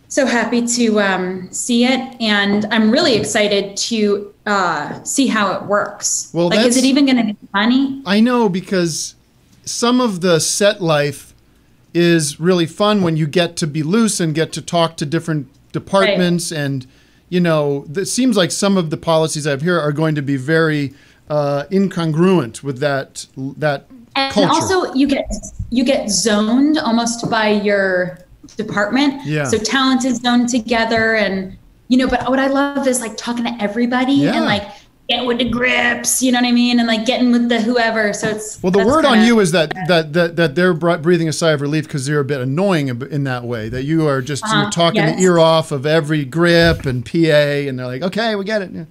so happy to um, see it and i'm really excited to uh, see how it works Well, like is it even going to be funny I know because some of the set life is really fun when you get to be loose and get to talk to different departments and you know it seems like some of the policies I have here are going to be very uh, incongruent with that that and culture. also you get you get zoned almost by your department Yeah. so talent is zoned together and you know but what i love is like talking to everybody Yeah. and like get with the grips, you know what I mean, and like getting with the whoever. So it's Well, the word on kinda- you is that that that, that they're breathing a sigh of relief because you're a bit annoying in that way. That you are just Uh-huh, you're talking yes. the ear off of every grip and PA, and they're like, "Okay, we get it. Yeah.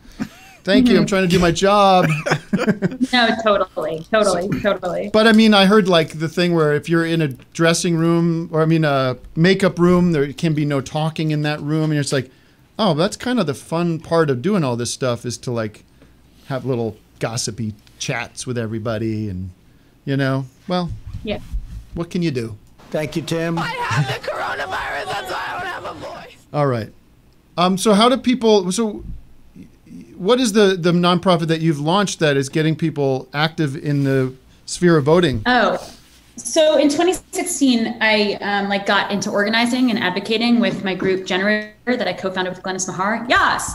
Thank you. I'm Mhm. trying to do my job." <laughs> no, totally, totally, totally. But I mean, I heard like the thing where if you're in a dressing room or I mean a makeup room, there can be no talking in that room, and it's like, oh, that's kind of the fun part of doing all this stuff is to like have little gossipy chats with everybody, and you know, well, Yeah. what can you do? Thank you, Tim. I have the coronavirus. That's why I don't have a voice. All right. Um, so how do people? So, what is the the nonprofit that you've launched that is getting people active in the sphere of voting? Oh, so in 2016, I um, like got into organizing and advocating with my group Generator that I co-founded with Glennis Meagher. Yes.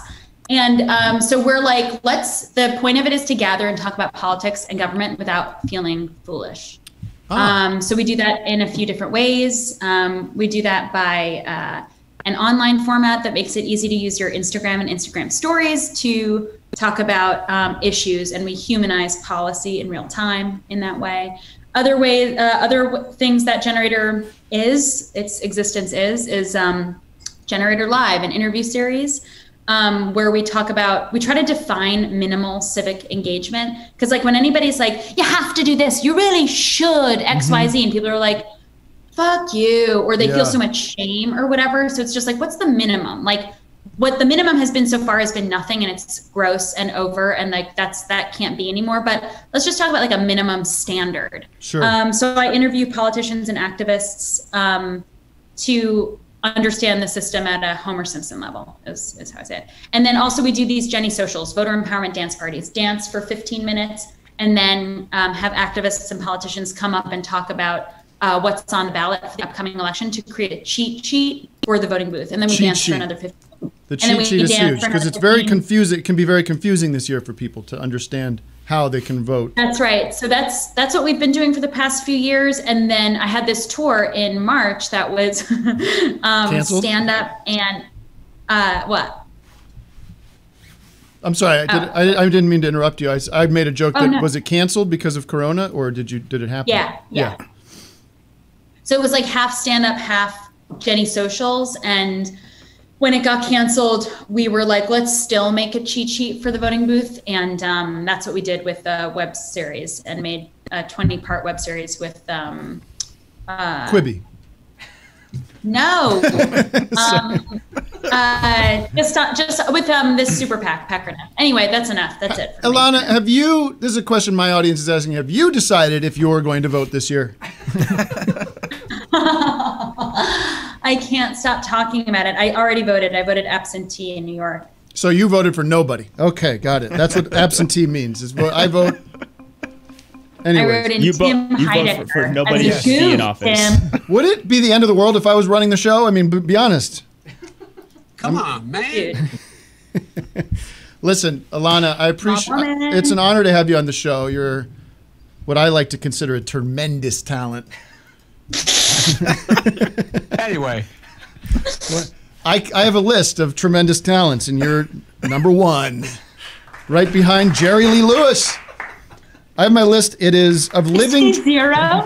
And um, so we're like, let's. The point of it is to gather and talk about politics and government without feeling foolish. Um, so we do that in a few different ways. Um, we do that by uh, an online format that makes it easy to use your Instagram and Instagram stories to talk about um, issues, and we humanize policy in real time in that way. Other ways, uh, other things that Generator is, its existence is, is um, Generator Live, an interview series um, where we talk about, we try to define minimal civic engagement. Because, like, when anybody's like, you have to do this, you really should, X, Y, Z, and people are like, fuck you, or they Yeah. feel so much shame or whatever. So it's just like, what's the minimum? Like, what the minimum has been so far has been nothing and it's gross and over and like that's that can't be anymore but let's just talk about like a minimum standard Sure. um, so i interview politicians and activists um, to understand the system at a Homer Simpson level, is, is how I say it. And then also we do these Jenny socials, voter empowerment dance parties, dance for 15 minutes, and then um, have activists and politicians come up and talk about uh, what's on the ballot for the upcoming election to create a cheat sheet for the voting booth. And then we Cheat dance sheet. for another 15 The cheat sheet is huge because it's very confusing. It can be very confusing this year for people to understand how they can vote. That's right. So that's that's what we've been doing for the past few years. And then I had this tour in March that was <laughs> um, Canceled? stand up and uh, what? I'm sorry, I, did, Oh. I, I didn't mean to interrupt you. I, I made a joke Oh, that no. was it canceled because of Corona or did you did it happen? Yeah, yeah. So it was like half stand up, half Jenny socials. And when it got canceled, we were like, let's still make a cheat sheet for the voting booth. And um, that's what we did with the web series and made a 20 part web series with um, uh, Quibi. No. <laughs> um, uh, just, just with um, this super PAC, Packernet. Anyway, that's enough. That's it. for me. Have you? This is a question my audience is asking. Have you decided if you're going to vote this year? <laughs> I can't stop talking about it. I already voted. I voted absentee in New York. So you voted for nobody. Okay, got it. That's what <laughs> absentee means. Is what I vote. Anyway, I wrote in Tim Heidecker as a goof, Tim. <laughs> Would it be the end of the world if I was running the show? I mean, b- be honest. Come on, man. <laughs> Listen, Ilana, I appreciate. woman. It's an honor to have you on the show. You're what I like to consider a tremendous talent. <laughs> Anyway, I, I have a list of tremendous talents, and you're number one, right behind Jerry Lee Lewis. I have my list. It is of living. Is he zero?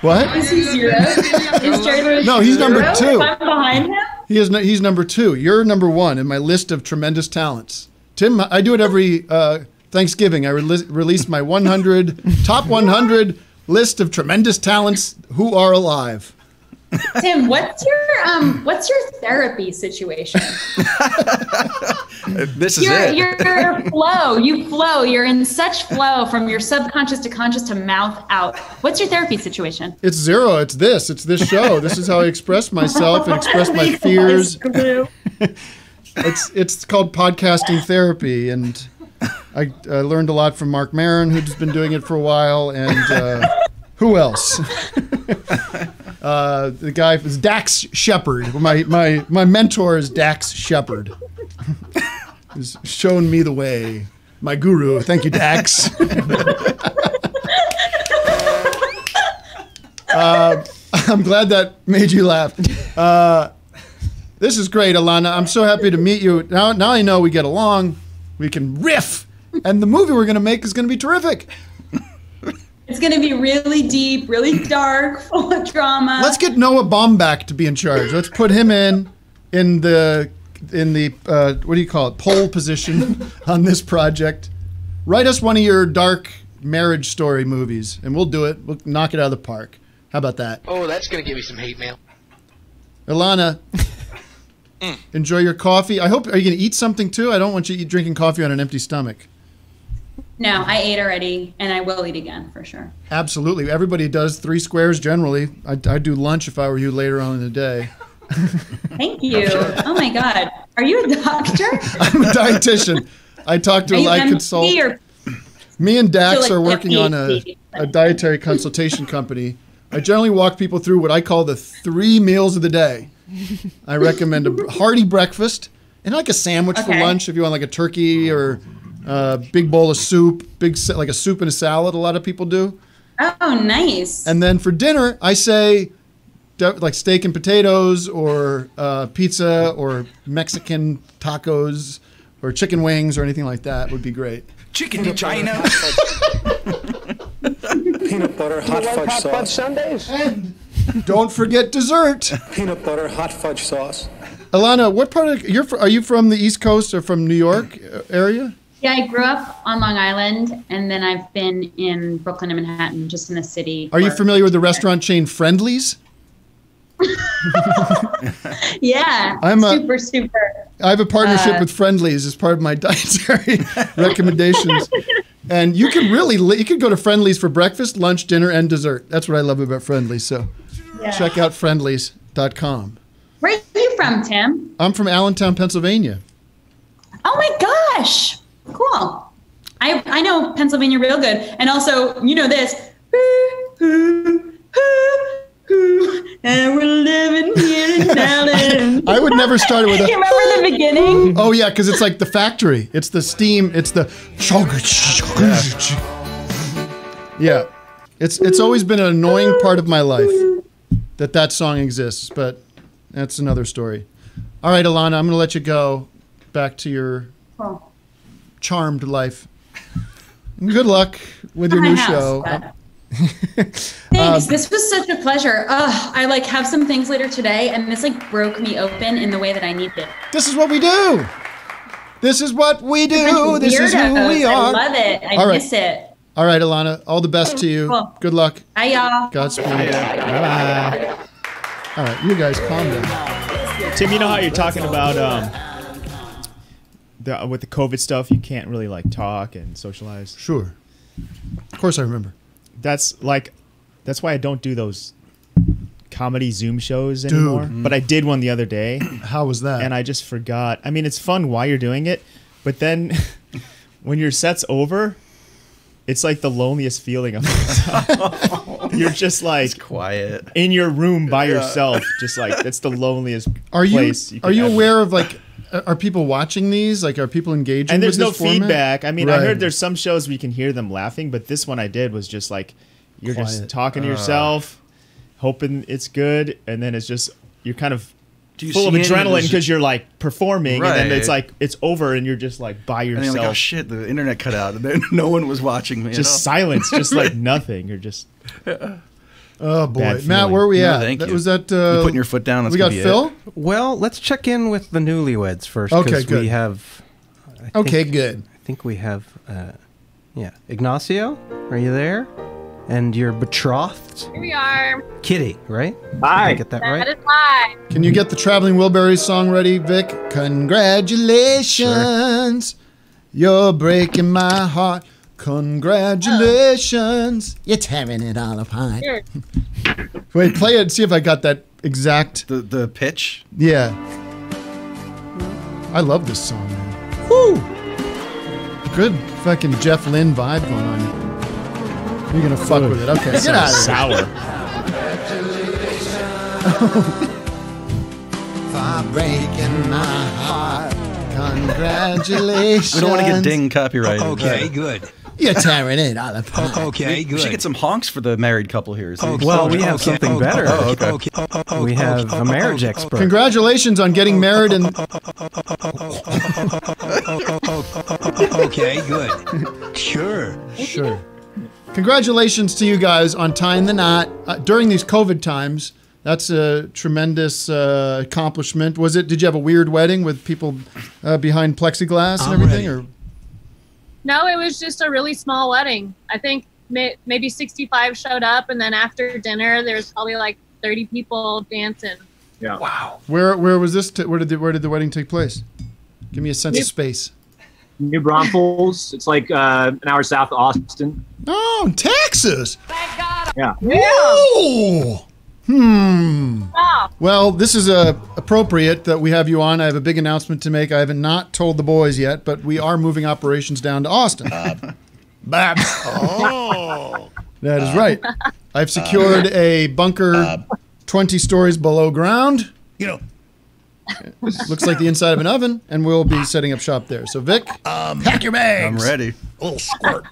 What? Is he zero? Is Jerry Lewis No, he's number two. I'm behind him? He is. No, he's number two. You're number one in my list of tremendous talents. Tim, I do it every uh, Thanksgiving. I rele- release my 100 top 100 list of tremendous talents who are alive. Tim, what's your um what's your therapy situation? <laughs> This is You're it. you're flow. You flow. You're in such flow from your subconscious to conscious to mouth out. What's your therapy situation? It's zero. It's this. It's this show. This is how I express myself and express my <laughs> fears. <laughs> It's it's called podcasting therapy, and I, I learned a lot from Marc Maron, who's been doing it for a while, and uh, who else? <laughs> uh, the guy is Dax Shepard. My my my mentor is Dax Shepard. <laughs> He's shown me the way. My guru. Thank you, Dax. <laughs> uh, I'm glad that made you laugh. Uh, this is great, Ilana. I'm so happy to meet you. Now, now I know we get along. We can riff and the movie we're gonna make is gonna be terrific. It's gonna be really deep, really dark, <laughs> full of drama. Let's get Noah Baumbach to be in charge. Let's put him in in the in the uh, what do you call it pole position <laughs> on this project. Write us one of your dark marriage story movies, and we'll do it. We'll knock it out of the park. How about that, Oh, that's gonna give me some hate mail. Ilana? <laughs> Enjoy your coffee. I hope. Are you gonna eat something too? I don't want you to eat drinking coffee on an empty stomach. No, I ate already, and I will eat again for sure. Absolutely. Everybody does three squares generally. I, I'd do lunch if I were you later on in the day. <laughs> Thank you. oh my God, are you a doctor? <laughs> I'm a dietitian. I talk to I consult. or- Me and Dax So, are working on a, a dietary consultation company. I generally walk people through what I call the three meals of the day. I recommend a hearty breakfast and like a sandwich for lunch if you want like a turkey or a big bowl of soup, big sa- like a soup and a salad. A lot of people do. Oh, nice. And then for dinner, I say de- like steak and potatoes or uh, pizza or Mexican tacos or chicken wings or anything like that would be great. Chicken to China. Peanut butter, hot fudge sauce. Sundays? And don't forget dessert. Peanut butter, hot fudge sauce. Ilana, what part of you're are you from the East Coast or from New York uh, area? Yeah, I grew up on Long Island, and then I've been in Brooklyn and Manhattan, just in the city. Are you familiar with the restaurant chain Friendly's? <laughs> Yeah, I'm a- super, super. I have a partnership Uh, with Friendly's as part of my <laughs> dietary <laughs> recommendations. And you can really you can go to Friendly's for breakfast, lunch, dinner, and dessert. That's what I love about Friendly's. So Yeah. check out friendlies.com. Where are you from, Tim? I'm from Allentown, Pennsylvania. Oh my gosh, cool. I I know Pennsylvania real good, and also you know this. And we're living here in Allen. <laughs> I would never start it with <laughs> a. You remember the beginning? Oh yeah, because it's like the factory. It's the steam. It's the. <laughs> Yeah, it's it's always been an annoying part of my life that that song exists, but that's another story. All right, Ilana, I'm going to let you go back to your Cool. Charmed life. Good luck with your My new house, show. but- Um, <laughs> Thanks. this was such a pleasure. Ugh, I like have some things later today, and this like broke me open in the way that I needed. This is what we do. This is what we do. Like This is who weirdos. we I are. love it. I All right. miss it. All right, Ilana. All the best to you. Cool. Good luck. Bye, y'all. Godspeed. Bye bye. All right, you guys calm down. Tim, you know how you're talking about um, the, with the COVID stuff, you can't really like talk and socialize. Sure. Of course, I remember. That's like, that's why I don't do those comedy Zoom shows anymore. Mm. But I did one the other day. <clears throat> How was that? And I just forgot. I mean, it's fun while you're doing it, but then <laughs> when your set's over, it's like the loneliest feeling of all time. <laughs> You're just like quiet in your room by Yeah. yourself. Just like that's the loneliest Are you, place. are you ever- aware of like uh, are people watching these? Like are people engaging? And there's with no this format? feedback. I mean, I heard there's some shows where you can hear them laughing, but this one I did was just like you're Quiet. just talking to Uh. yourself, hoping it's good, and then it's just you're kind of Do you full of see any of adrenaline because you're like performing, and then it's like it's over, and you're just like by And yourself. you're like, oh shit, the internet cut out, and <laughs> then no one was watching me. at just all. silence, just like <laughs> nothing. You're just. <laughs> Oh boy, Matt, feeling. where are we No, at? thank That you. was that. Uh, You putting your foot down, that's we got gonna it. Phil. Well, let's check in with the newlyweds first. Okay, 'cause good. We have. I Okay, think- good. I think we have. Uh, yeah, Ignacio, are you there? And your betrothed, Here we are. Kitty, right? Hi. Did I get that right? That is live. Can you get the Traveling Wilburys song ready, Vic? Congratulations, you're breaking my heart. Congratulations, oh. you're tearing it all apart. Here. <laughs> Wait, play it. See if I got that exact. The the pitch. Yeah. I love this song, man. Woo! Good fucking Jeff Lynne vibe going on. You're gonna fuck with it. Okay, That get out of sounds here. For <laughs> breaking my heart. Congratulations. We don't want to get ding copyrighted. Okay, good. You're tearing it all apart. we, we should get some honks for the married couple here. see? Well, we have something better. Oh, okay. We have a marriage expert. Congratulations on getting married and okay, good. Sure. Sure. Congratulations to you guys on tying the knot uh, during these COVID times. That's a tremendous uh, accomplishment. Was it? Did you have a weird wedding with people uh, behind plexiglass and I'm everything? ready. Or No, it was just a really small wedding. I think may- maybe 65 showed up, and then after dinner, there was probably like 30 people dancing. Yeah. Wow. where where was this? T- where did the, where did the wedding take place? Give me a sense of space. New Braunfels. It's like uh, an hour south of Austin. Oh, in Texas. Yeah. Whoa. Hmm. Stop. Well, this is uh, appropriate that we have you on. I have a big announcement to make. I haven't not told the boys yet, but we are moving operations down to Austin. Bob. <laughs> Oh. That is right. I've secured a bunker 20 stories below ground. You know. Looks like the inside of an oven, and we'll be setting up shop there. So, Vic, Um, pack your bags. I'm ready. A little squirt.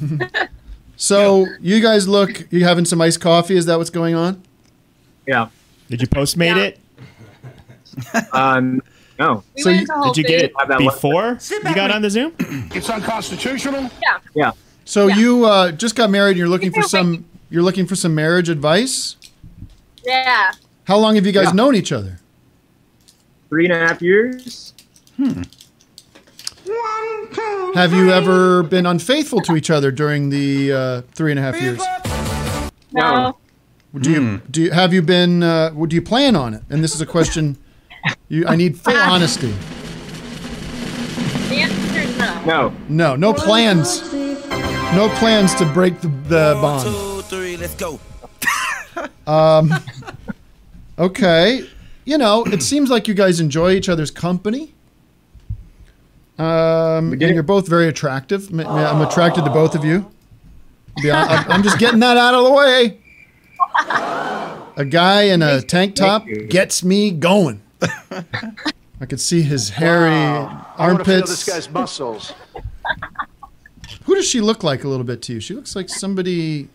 <laughs> so you guys look, you having some iced coffee? Is that what's going on? Yeah. Did you postmate it? Um, no. We So you- Did you get it Have that left. before you got on the Zoom? <clears throat> It's unconstitutional. Yeah. Yeah. So you uh, just got married. and You're looking for some. You're looking for some marriage advice. Yeah. How long have you guys Yeah. known each other? Three and a half years. Hmm. Have you ever been unfaithful to each other during the uh, three and a half years? No. Do you do you, have you been? Uh, do you plan on it? And this is a question. You, I need full <laughs> honesty. The answer is no. No. No, no plans. No plans to break the, the bond. Two, three, let's go. <laughs> Um, okay. You know, it seems like you guys enjoy each other's company. Um, and you're both very attractive. I'm attracted to both of you. Be hon- I'm I'm just getting that out of the way. A guy in a tank top gets me going. <laughs> I could see his hairy I want to feel this guy's muscles. Who does she look like a little bit to you? She looks like somebody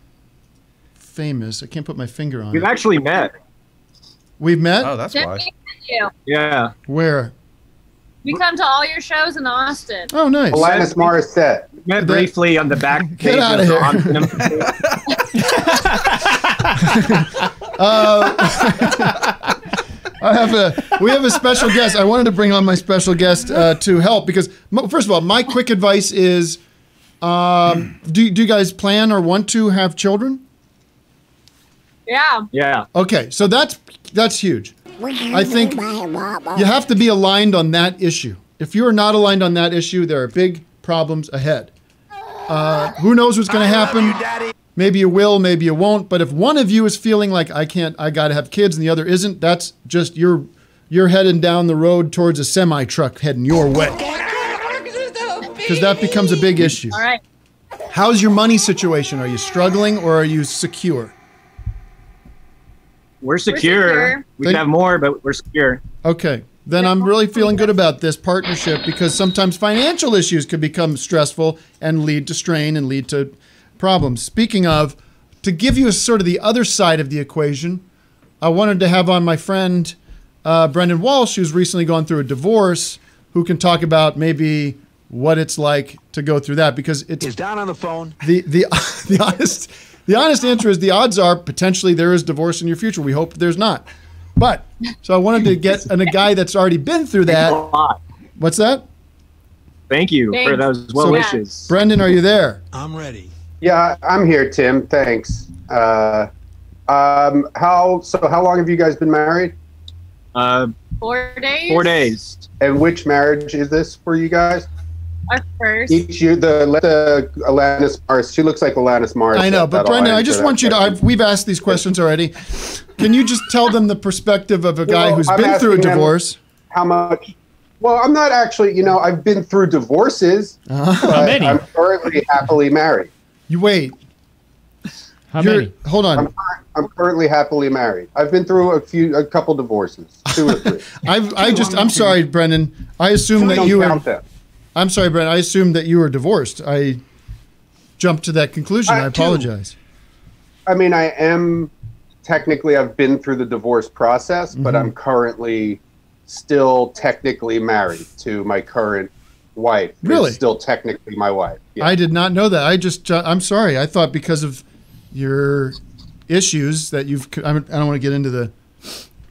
famous. I can't put my finger on We've it. actually met. We've met? Oh, that's Jimmy, why. you. Yeah. Where? We come to all your shows in Austin. Oh, nice. Alanis Morissette. Met briefly on the back <laughs> Get page outta of here. <laughs> On <laughs> Cinema. Uh, <laughs> I have a. We have a special guest. I wanted to bring on my special guest uh, to help because, first of all, my quick advice is: um, do do you guys plan or want to have children? Yeah. Yeah. Okay, so that's that's huge. I think you have to be aligned on that issue. If you are not aligned on that issue, there are big problems ahead. Uh, who knows what's going to happen? Maybe you will, maybe you won't. But if one of you is feeling like I can't, I got to have kids, and the other isn't, that's just you're you're heading down the road towards a semi truck heading your way. Because that becomes a big issue. All right. How's your money situation? Are you struggling or are you secure? We're secure. secure. We can have more, but we're secure. Okay. Then I'm really feeling good about this partnership because sometimes financial issues could become stressful and lead to strain and lead to problems. Speaking of, to give you a sort of the other side of the equation, I wanted to have on my friend uh, Brendon Walsh, who's recently gone through a divorce, who can talk about maybe what it's like to go through that because it's He's down on the phone. the the <laughs> the honest the honest answer is the odds are potentially there is divorce in your future. We hope there's not. But so I wanted to get an, <laughs> a guy that's already been through that. What's that? Thank you for those well So- wishes. Brendon, are you there? I'm ready. Yeah, I'm here, Tim. Thanks. Uh, um, how so? How long have you guys been married? Uh, Four days. four days. And which marriage is this for you guys? Our first. Each year, the let the Alanis Morris. She looks like Alanis Morris. I know, but Brendon, I just want you to. I've, we've asked these questions already. Can you just tell them the perspective of a guy Well, who's I'm been through a divorce? How much? Well, I'm not actually. You know, I've been through divorces, Uh-huh. but many? I'm currently happily married. You wait. How You're- many? Hold on. I'm, I'm currently happily married. I've been through a few, a couple divorces, two or three. <laughs> I've, I just I'm sorry, Brendon. I assume that Don't you were. count them. I'm sorry, Brendon. I assumed that you were divorced. I jumped to that conclusion. I I, too. apologize. I mean, I am technically I've been through the divorce process, but Mhm. I'm currently still technically married to my current wife Really? still technically my wife. Yeah. I did not know that. I just, uh, I'm sorry. I thought because of your issues that you've, I don't want to get into the.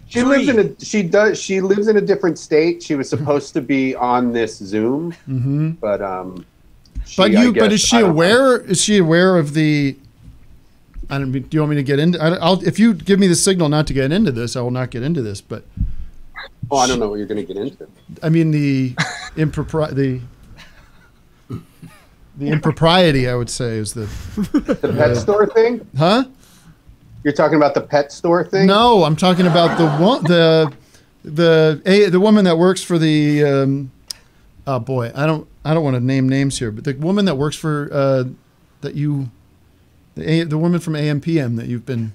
She lives in a she does she lives in a different state. She was supposed to be on this Zoom, hmm but um. But she, I you, but is she don't know. aware? Is she aware of the? I don't. Do you want me to get into? I, I'll if you give me the signal not to get into this, I will not get into this. But Oh, I don't know what you're going to get into. I mean the impropri the the impropriety. I would say is the The pet store thing? Huh? You're talking about the pet store thing? No, I'm talking about the one the the a, the woman that works for the. Um, oh boy, I don't I don't want to name names here, but the woman that works for uh, that you the a, the woman from AMPM that you've been.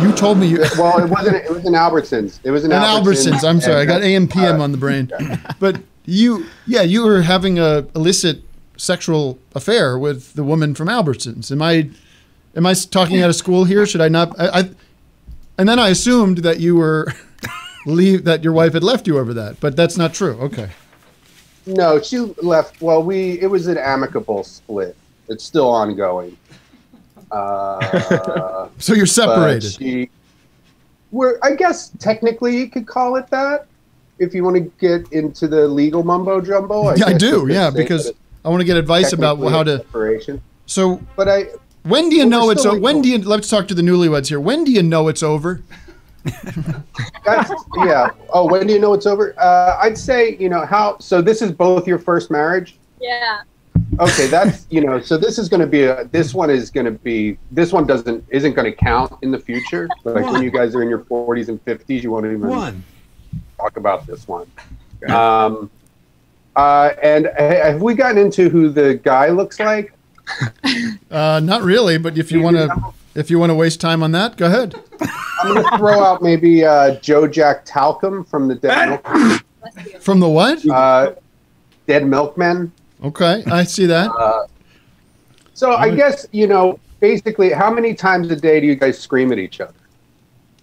You told me you. <laughs> Well, it wasn't. It was in Albertsons. It was in An Albertsons. Albertsons. I'm sorry, I got AMPM uh, on the brain. <laughs> But you, yeah, you were having a illicit sexual affair with the woman from Albertsons. Am I, am I talking out of school here? Should I not? I, I and then I assumed that you were <laughs> leave that your wife had left you over that, but that's not true. Okay. No, she left. Well, we it was an amicable split. It's still ongoing. Uh, So you're separated. She, we're, I guess technically you could call it that. If you want to get into the legal mumbo jumbo, Yeah, I do. Yeah, because I want to get advice about how to. separation. So, but I. When do you Well, know it's over? When do you? Let's talk to the newlyweds here. When do you know it's over? <laughs> Yeah. Oh, when do you know it's over? Uh, I'd say you know how. So this is both your first marriage. Yeah. Okay, that's you know. So this is going to be a. This one is going to be. This one doesn't isn't going to count in the future. Like when you guys are in your 40s and 50s, you won't even One. talk about this one. Um, uh, and ha- have we gotten into who the guy looks like? <laughs> Uh, not really, but if you want to, if you want to waste time on that, go ahead. I'm going to throw out maybe uh, Joe Jack Talcum from the Dead Milk. From the what? Uh, Dead Milkmen. Okay, I see that. Uh, so I guess you know, basically, how many times a day do you guys scream at each other?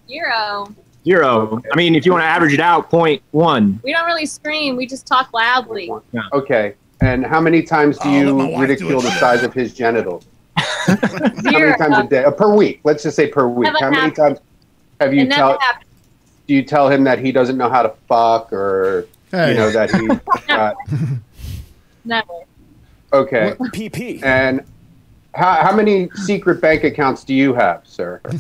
Zero. Zero. I mean, if you want to average it out, point one. We don't really scream. We just talk loudly. Okay. And how many times do Oh, let my you ridicule the size of his genitals? <laughs> How many times a day? Uh, per week. Let's just say per week. Never how many happened. times have you It tell? happened. Do you tell him that he doesn't know how to fuck, or Hey. you know that he? <laughs> got Never. okay. PP. And how how many secret bank accounts do you have, sir? <laughs>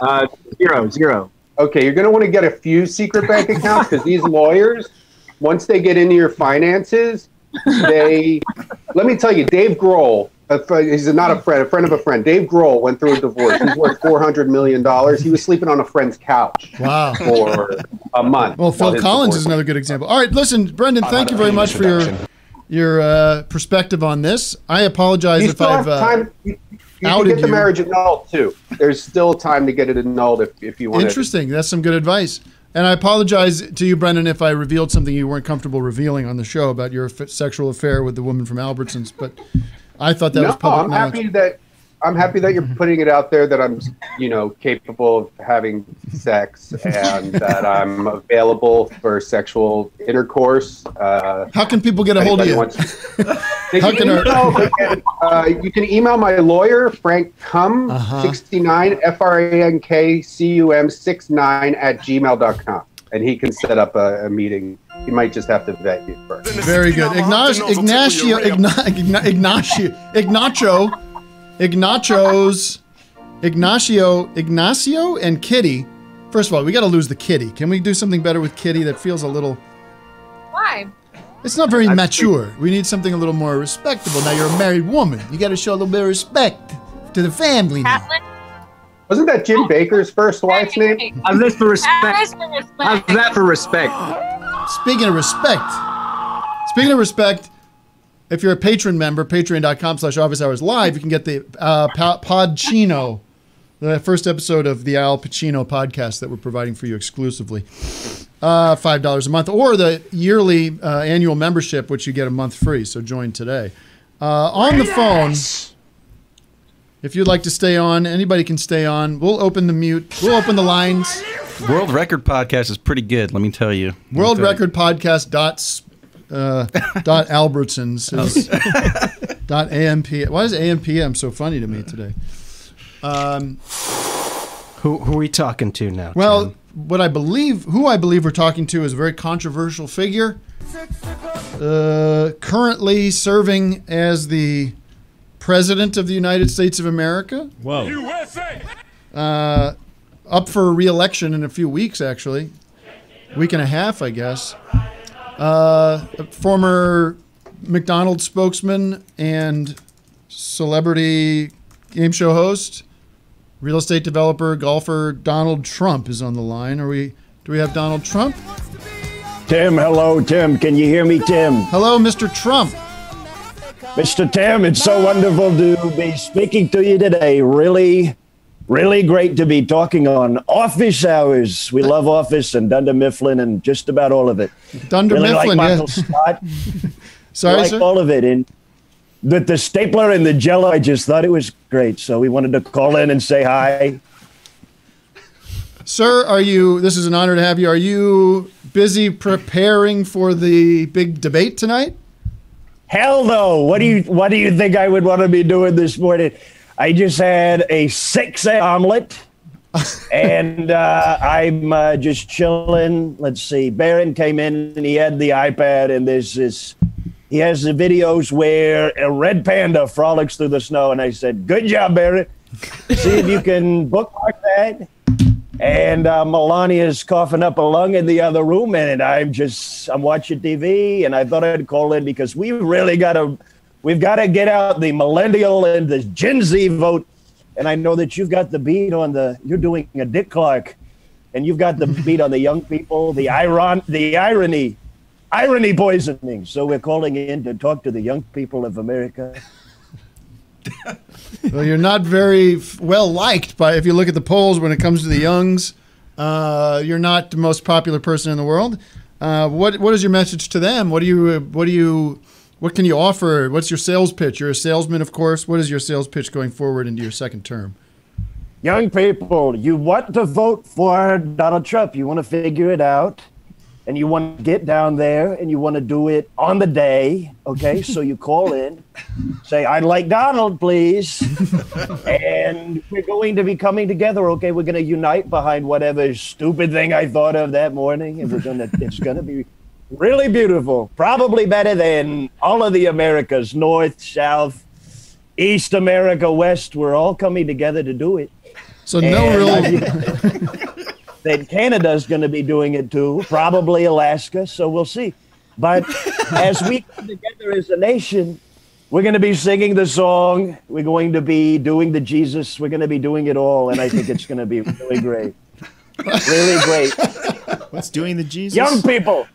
Uh, zero, zero. Okay, you're going to want to get a few secret bank accounts because these lawyers, once they get into your finances, they. let me tell you, Dave Grohl. A he's not a friend, a friend of a friend. Dave Grohl went through a divorce. He's worth four hundred million dollars. He was sleeping on a friend's couch Wow. for a month. Well, Phil Collins divorce is another good example. All right, listen, Brendan, thank you very much for your your uh, perspective on this. I apologize You if still I've have uh, time. You, you can outed get the you. marriage annulled too. There's still time to get it annulled if, if you want. Interesting. That's some good advice. And I apologize to you, Brendon, if I revealed something you weren't comfortable revealing on the show about your f- sexual affair with the woman from Albertsons. But I thought that no, was public I'm knowledge. happy that I'm happy that you're <laughs> putting it out there that I'm, you know, capable of having sex and that I'm available for sexual intercourse. Uh, How can people get a hold of you? wants- <laughs> They How can can email, they can, uh, you can email my lawyer, Frank Cum, Uh-huh. 69, F R A N K C U M 69 at gmail.com. And he can set up a, a meeting. He might just have to vet you first. Very good. Ignacio, Ignacio, Igna- Igna- Ignacio, Ignacio, Ignacio's, Ignacio, Ignacio, and Kitty. First of all, we got to lose the Kitty. Can we do something better with Kitty that feels a little? Why? It's not very mature. We need something a little more respectable. Now you're a married woman. You got to show a little bit of respect to the family. Now. Wasn't that Jim Baker's first wife's name? How's this for respect? As for respect. That for respect? Speaking of respect, speaking of respect, if you're a patron member, patreon.com slash office hours live, you can get the uh, Pa- Podchino, the first episode of the Al Pacino podcast that we're providing for you exclusively. Uh, $5 a month, or the yearly uh, annual membership, which you get a month free. So join today. Uh, on the phone, if you'd like to stay on, anybody can stay on. We'll open the mute, we'll open the lines. World Record Podcast is pretty good, let me tell you. World Record Podcast dot uh, dot Albertsons is <laughs> dot amp. Why is ampm so funny to me today? Um, Who, who are we talking to now? well, Tim? what I believe, who I believe we're talking to, is a very controversial figure. Uh, currently serving as the president of the United States of America. Whoa. USA. Uh, up for re-election in a few weeks, actually, week and a half, I guess. Uh, former McDonald's spokesman and celebrity game show host, real estate developer, golfer Donald Trump is on the line. Are we? Do we have Donald Trump? Tim, hello, Tim. Can you hear me, Tim? Hello, Mr. Trump. Mr. Tim, it's so wonderful to be speaking to you today. Really, really great to be talking on office hours. We <laughs> love office and Dunder Mifflin and just about all of it. Dunder really Mifflin, like yeah. Michael Scott. <laughs> Sorry, like sir? all of it. And the, the stapler and the jello, I just thought it was great. So we wanted to call in and say hi. Sir, are you? This is an honor to have you. Are you busy preparing for the big debate tonight? Hell no! What do you What do you think I would want to be doing this morning? I just had a six egg omelet, <laughs> and uh, I'm uh, just chilling. Let's see. Barron came in and he had the iPad, and there's this. He has the videos where a red panda frolics through the snow, and I said, "Good job, Barron. See if you can bookmark that." And uh, Melania's coughing up a lung in the other room, and I'm just I'm watching TV, and I thought I'd call in because we really got to we've got to get out the millennial and the Gen Z vote. And I know that you've got the beat on the you're doing a Dick Clark, and you've got the beat on the young people, the iron the irony, irony poisoning. So we're calling in to talk to the young people of America. <laughs> Well, you're not very well liked by. If you look at the polls when it comes to the youngs, uh, you're not the most popular person in the world. Uh, what What is your message to them? What do you What do you What can you offer? What's your sales pitch? You're a salesman, of course. What is your sales pitch going forward into your second term? Young people, you want to vote for Donald Trump. You want to figure it out. And you want to get down there and you want to do it on the day. Okay. so you call in, say, I'd like Donald, please. and we're going to be coming together. Okay. We're going to unite behind whatever stupid thing I thought of that morning. And we're going to, it's going to be really beautiful. Probably better than all of the Americas, North, South, East America, West. We're all coming together to do it. So no And real- I that Canada's going to be doing it too, probably Alaska. So we'll see. But as we come together as a nation, we're going to be singing the song. We're going to be doing the Jesus. We're going to be doing it all, and I think it's going to be really great. <laughs> Really great. What's doing the Jesus? Young people,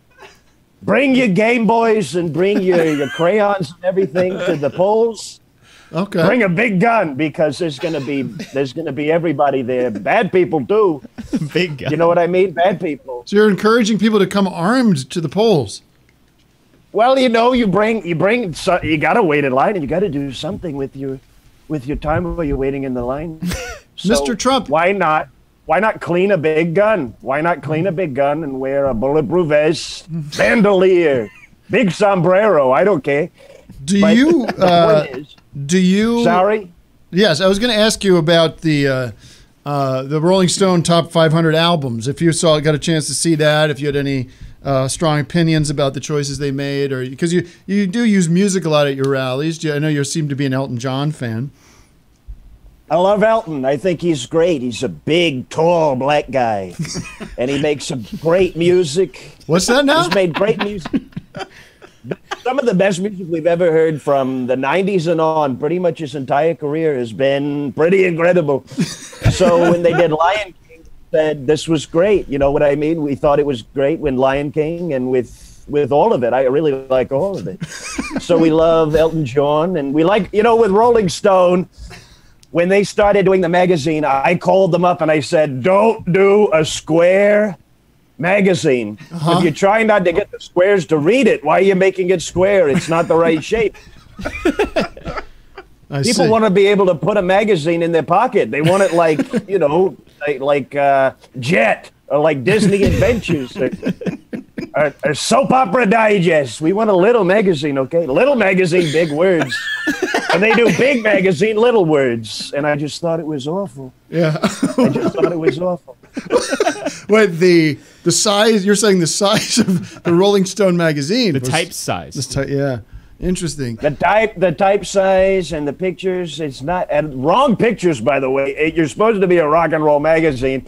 bring your Game Boys and bring your, your crayons and everything to the polls. Okay. Bring a big gun because there's gonna be there's gonna be everybody there. Bad people do. <laughs> big gun. You know what I mean? Bad people. So you're encouraging people to come armed to the polls. Well, you know, you bring you bring so, you gotta wait in line and you gotta do something with your with your time while you're waiting in the line. <laughs> Mr. Trump, why not? Why not clean a big gun? Why not clean a big gun and wear a bulletproof vest, <laughs> bandolier, big sombrero? I don't care. Do But you? Uh, point is- do you? Sorry? Yes, I was going to ask you about the uh, uh, the Rolling Stone top 500 albums. If you saw, got a chance to see that, if you had any uh, strong opinions about the choices they made, or because you you do use music a lot at your rallies. I know you seem to be an Elton John fan. I love Elton. I think he's great. He's a big, tall black guy, <laughs> and he makes some great music. What's that now? He's made great music. Some of the best music we've ever heard from the '90s and on. Pretty much his entire career has been pretty incredible. So when they did Lion King, said this was great. You know what I mean? We thought it was great when Lion King, and with with all of it, I really like all of it. so we love Elton John, and we like you know with Rolling Stone when they started doing the magazine, I called them up and I said, "Don't do a square magazine. Uh-huh. If you're trying not to get the squares to read it, why are you making it square? It's not the right shape." <laughs> People want to be able to put a magazine in their pocket. They want it like <laughs> you know, like, like uh, Jet or like Disney Adventures. <laughs> a, a soap opera digest. We want a little magazine, okay? Little magazine, big words. <laughs> and they do big magazine, little words. And I just thought it was awful. Yeah. I just thought it was awful. <laughs> Wait, the the size? You're saying the size of the Rolling Stone magazine? The was- type size. This ty- yeah, interesting. The type, the type size, and the pictures. It's not and wrong pictures, by the way. It- you're supposed to be a rock and roll magazine,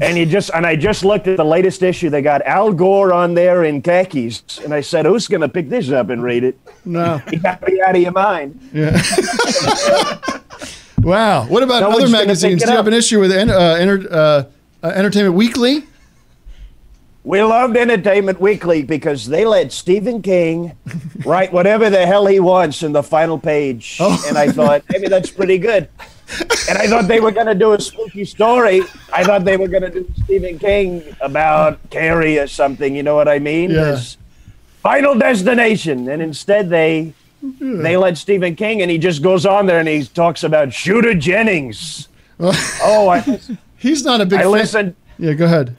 and you just and I just looked at the latest issue. They got Al Gore on there in khakis, and I said, "Who's going to pick this up and read it?" No. You got to be out of your mind. Yeah. <laughs> wow. What about No other magazines? Do you have an issue with uh, uh, uh, Entertainment Weekly? We loved Entertainment Weekly because they let Stephen King write whatever the hell he wants in the final page. And I thought, maybe that's pretty good. <laughs> And I thought they were going to do a spooky story. I thought they were going to do Stephen King about Carrie or something. You know what I mean? Yeah. Final Destination. And instead, they they let Stephen King, and he just goes on there and he talks about Shooter Jennings. <laughs> oh, I, He's not a big. I fan- listened. Yeah, go ahead.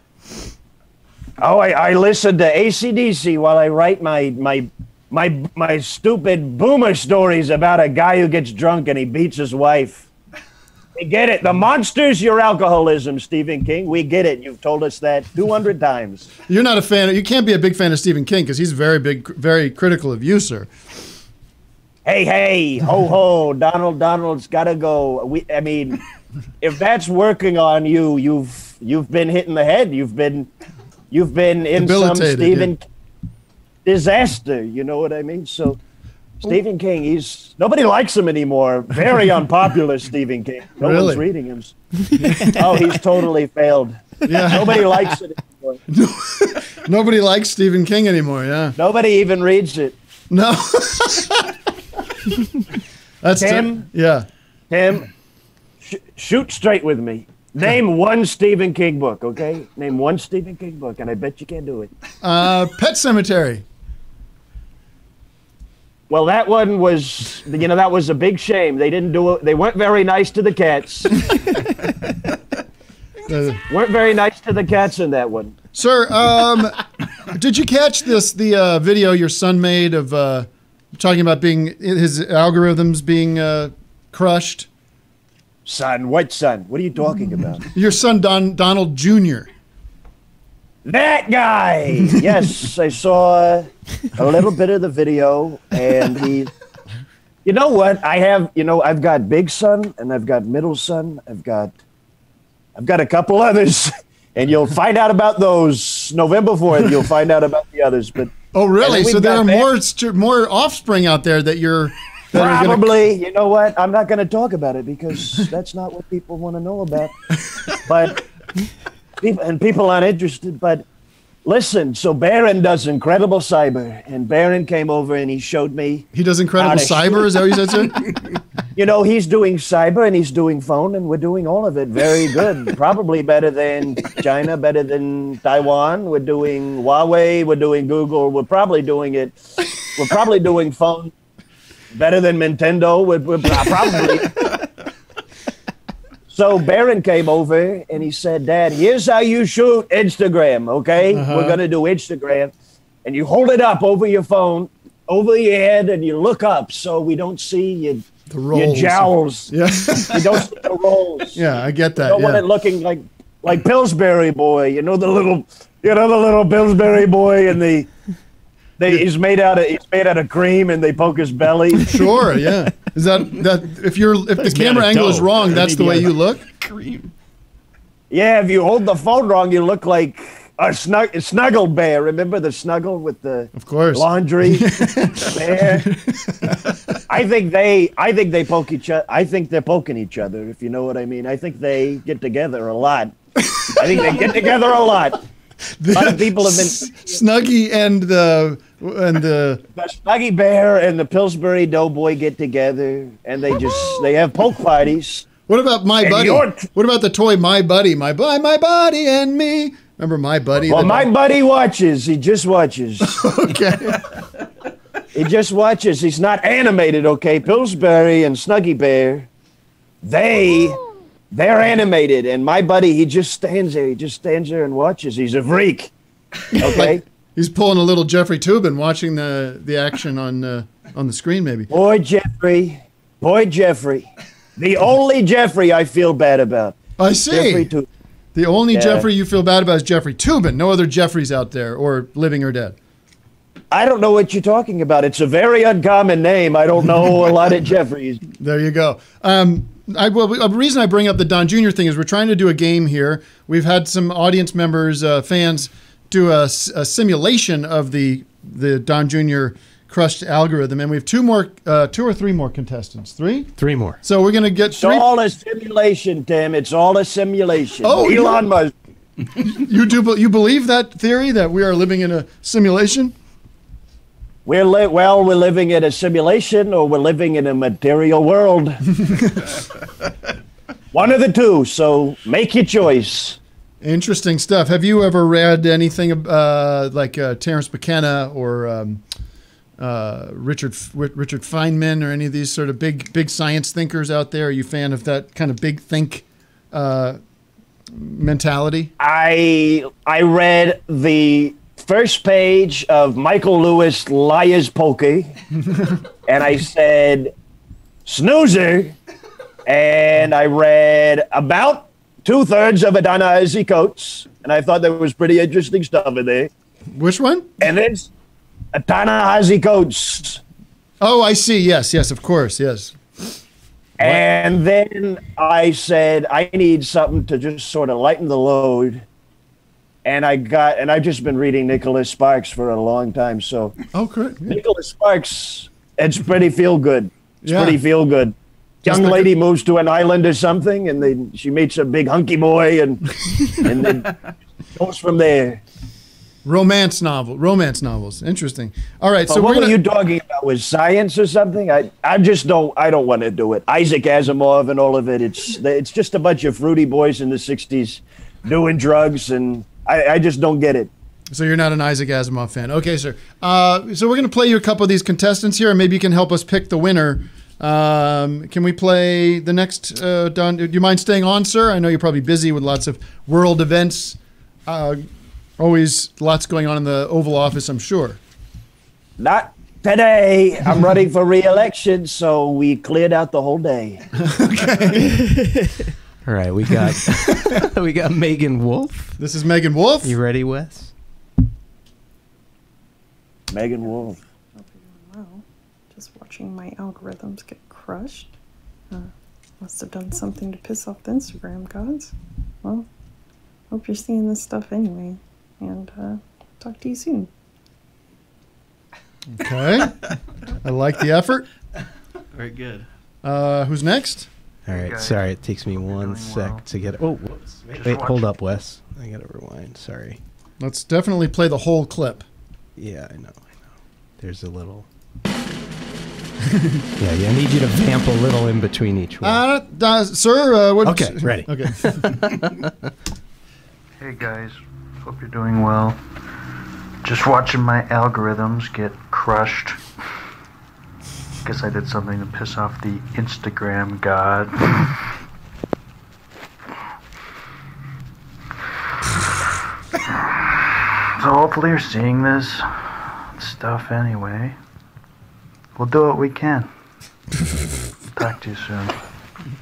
Oh, I, I listen to ACDC while I write my my my my stupid boomer stories about a guy who gets drunk and he beats his wife. We get it. The monster's your alcoholism, Stephen King. We get it. You've told us that 200 <laughs> times. You're not a fan. You can't be a big fan of Stephen King because he's very big, very critical of you, sir. Hey, hey, ho, ho, Donald, Donald's got to go. We, I mean, <laughs> if that's working on you, you've you've been hitting the head. You've been you've been in some Stephen disaster. You know what I mean? So Stephen King, he's nobody likes him anymore. Very <laughs> unpopular, Stephen King. No Really? one's reading him. oh, he's totally failed. Yeah. Nobody likes it anymore. <laughs> Nobody likes Stephen King anymore. Yeah. Nobody even reads it. No. That's Tim? yeah. Tim, sh- shoot straight with me. Name one Stephen King book, okay? Name one Stephen King book, and I bet you can't do it. Uh, Pet Sematary. Well, that one was, you know, that was a big shame. They didn't do it. They weren't very nice to the cats. Uh, <laughs> weren't very nice to the cats in that one. Sir, um, did you catch this the uh, video your son made of uh, talking about being his algorithms being uh, crushed? Son, what son? What are you talking about? <laughs> Your son Don Donald Jr. That guy. yes, I saw a little bit of the video, and he. You know what? I have. You know, I've got big son, and I've got middle son. I've got. I've got a couple others, <laughs> and you'll find out about those November fourth. You'll find out about the others, but. Oh, really? So there are more st- more offspring out there that you're that are gonna- Probably, you know what? I'm not going to talk about it because that's not what people want to know about. <laughs> But people and people aren't interested. But listen, so Barron does incredible cyber, and Barron came over and he showed me. He does incredible cyber. Is that what you said, sir? <laughs> You know, he's doing cyber and he's doing phone, and we're doing all of it very good. <laughs> Probably better than China, better than Taiwan. We're doing Huawei. We're doing Google. We're probably doing it. We're probably doing phone better than Nintendo. We're, we're probably. <laughs> So Barron came over and he said, "Dad, here's how you shoot Instagram. Okay, Uh-huh. we're gonna do Instagram, and you hold it up over your phone, over your head, and you look up so we don't see your The rolls. your jowls. Yeah. <laughs> you don't see the rolls. yeah, I get that. You don't want it looking like like Pillsbury boy. You know the little, you know the little Pillsbury boy, and the. They, he's made out of he's made out of cream, and they poke his belly. Sure. Yeah. Is that that if you're if the camera out of angle is wrong, that's the way you look? Cream. Yeah, if you hold the phone wrong, you look like a snug, snuggle bear. Remember the snuggle with the Of course. laundry <laughs> bear? I think they, I think they poke each other. I think they're poking each other. If you know what I mean. I think they get together a lot. I think they get together a lot. A lot of people have been Snuggy and the and the the Snuggy Bear and the Pillsbury Doughboy get together, and they just they have poke parties. What about my And buddy? you're- What about the toy My Buddy? My bu- my buddy and me. Remember my buddy? Well, The- my buddy watches. He just watches. <laughs> okay. He just watches. He's not animated, okay? Pillsbury and Snuggy Bear, they they're animated, and my buddy he just stands there. He just stands there and watches. He's a freak. <laughs> Okay. He's pulling a little Jeffrey Toobin, watching the the action on uh, on the screen. Maybe. Boy, Jeffrey. Boy, Jeffrey. The only Jeffrey I feel bad about. I see. Jeffrey Toobin. The only Yeah. Jeffrey you feel bad about is Jeffrey Toobin. No other Jeffreys out there, or living or dead. I don't know what you're talking about. It's a very uncommon name. I don't know a lot of <laughs> Jeffreys. There you go. Um, I, well, the reason I bring up the Don Jr. thing is we're trying to do a game here. We've had some audience members, uh, fans, do a simulation of the the Don Jr. crushed algorithm, and we have two more, uh, two or three more contestants. Three, three more. So we're gonna get It's three. all a simulation, Tim. It's all a simulation. Oh, you- Elon Musk. <laughs> you do be- you believe that theory that we are living in a simulation? We're li- well, we're living in a simulation, or we're living in a material world. <laughs> One of the two. So make your choice. Interesting stuff. Have you ever read anything uh, like uh, Terence McKenna or um, uh, Richard F- Richard Feynman or any of these sort of big big science thinkers out there? Are you a fan of that kind of big think uh, mentality? I I read the first page of Michael Lewis Liar's Pokey, <laughs> and I said snoozer, and I read about two thirds of Ta-Nehisi Coates, and I thought there was pretty interesting stuff in there. Which one? And it's Ta-Nehisi Coates. Oh, I see. Yes, yes, of course, yes. And then I said, I need something to just sort of lighten the load. And I got, and I've just been reading Nicholas Sparks for a long time. So, oh, great. Nicholas Sparks, it's pretty feel good. It's Yeah. pretty feel good. Young like lady moves to an island or something, and then she meets a big hunky boy, and and then <laughs> goes from there. Romance novel, romance novels. Interesting. All right, But so what we're were gonna. you talking about? Was science or something? I, I just don't. I don't want to do it. Isaac Asimov and all of it. It's it's just a bunch of fruity boys in the '60s doing drugs, and I, I just don't get it. So you're not an Isaac Asimov fan, okay, sir? Uh, so we're gonna play you a couple of these contestants here, and maybe you can help us pick the winner. Um, can we play the next? Uh, Don, do you mind staying on, sir? I know you're probably busy with lots of world events. Uh, always lots going on in the Oval Office, I'm sure. Not today. I'm running for re-election, so we cleared out the whole day. <laughs> <laughs> All right, we got <laughs> <laughs> we got Megan Wolf. This is Megan Wolf. You ready, Wes? Megan Wolf. Well, just watching my algorithms get crushed. Uh, must have done something to piss off the Instagram gods. Well, hope you're seeing this stuff anyway. And uh, talk to you soon. Okay, <laughs> I like the effort. Very good. Uh, who's next? All right, sorry, it takes me one sec to get. It. Oh, whoops. Wait, wait, hold up, Wes. I gotta rewind. Sorry. Let's definitely play the whole clip. Yeah, I know, I know. There's a little. <laughs> yeah, yeah, I need you to vamp a little in between each one. Uh, uh, sir, uh, what? Okay, ready. Okay. <laughs> <laughs> Hey guys, hope you're doing well. Just watching my algorithms get crushed. Guess I did something to piss off the Instagram god. <laughs> so hopefully you're seeing this stuff anyway. We'll do what we can. Talk to you soon. <laughs>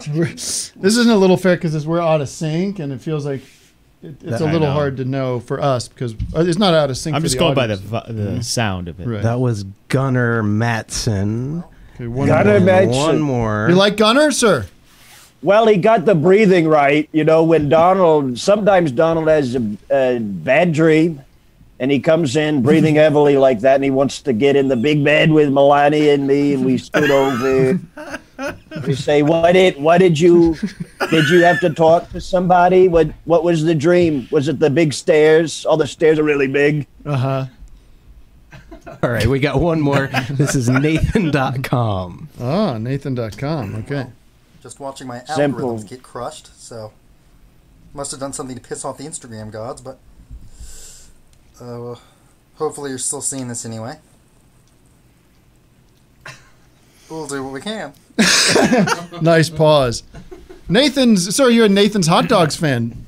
This isn't a little fair because we're out of sync, and it feels like it, it's That- a I little hard to know for us because uh, it's not out of sync. I'm for just the going by the audience. vi- the Mhm. sound of it. Right. That was Gunnar Matson. Okay, one Gunnar more. Matson. One more. You like Gunnar, sir? Well, he got the breathing right. You know, when Donald, sometimes Donald has a, a bad dream and he comes in breathing <laughs> heavily like that and he wants to get in the big bed with Melania and me and we stood over. <laughs> We say, what did, what did you, did you have to talk to somebody? What, what was the dream? Was it the big stairs? All the stairs are really big. Uh huh. All right, we got one more. this is Nathan.com. Ah, Nathan.com. Okay. Just watching my Simple. algorithms get crushed, so must have done something to piss off the Instagram gods, but uh, hopefully you're still seeing this anyway. We'll do what we can. <laughs> nice pause. Nathan's. Sorry, you're a Nathan's hot dogs fan.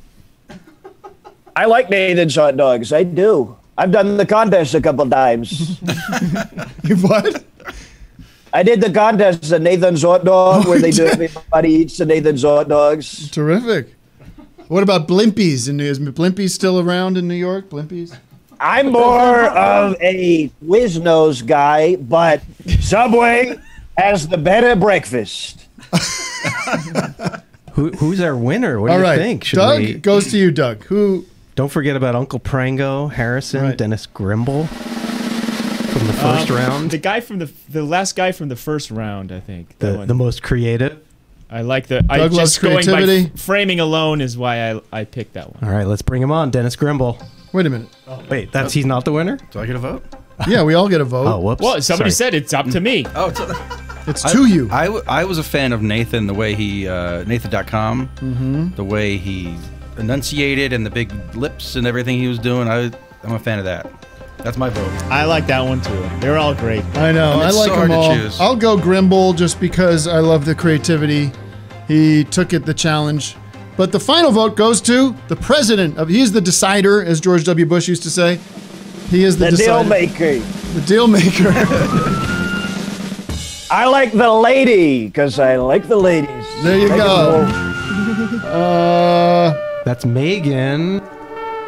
I like Nathan's hot dogs. I do. I've done the contest a couple times. <laughs> you what? I did the contest at Nathan's Hot Dog where they do everybody eats the Nathan's Hot Dogs. Terrific. What about Blimpies? In is Blimpies still around in New York? Blimpies. I'm more of a Quiznos guy, but Subway has the better breakfast. <laughs> Who, who's our winner? What do All you right, think? Should Doug we- goes to you, Doug. Who? Don't forget about Uncle Prango, Harrison, Dennis Grimble from the first Um, round. The guy from the the last guy from the first round, I think. That The, the most creative. I like the. I Doug loves just going by creativity. framing alone is why I I picked that one. All right, let's bring him on, Dennis Grimble. Wait a minute. Wait, that's he's not the winner. Do I get a vote? Yeah, we all get a vote. Oh, whoops. Well, somebody Sorry. said it's up to me. Oh, <laughs> it's, It's I- to you. I was a fan of Nathan, the way he, uh, Nathan.com, Mhm. the way he enunciated and the big lips and everything he was doing. I, I'm a fan of that. That's my vote. I like that one too. They're all great. I know. mean, I like so them all. I'll go Grimble just because I love the creativity. He took it the challenge. But the final vote goes to the president of. he's the decider, as George W. Bush used to say. He is the, The decider. deal maker. The deal maker. <laughs> I like the lady because I like the ladies. there you Make it go. Uh, That's Megan.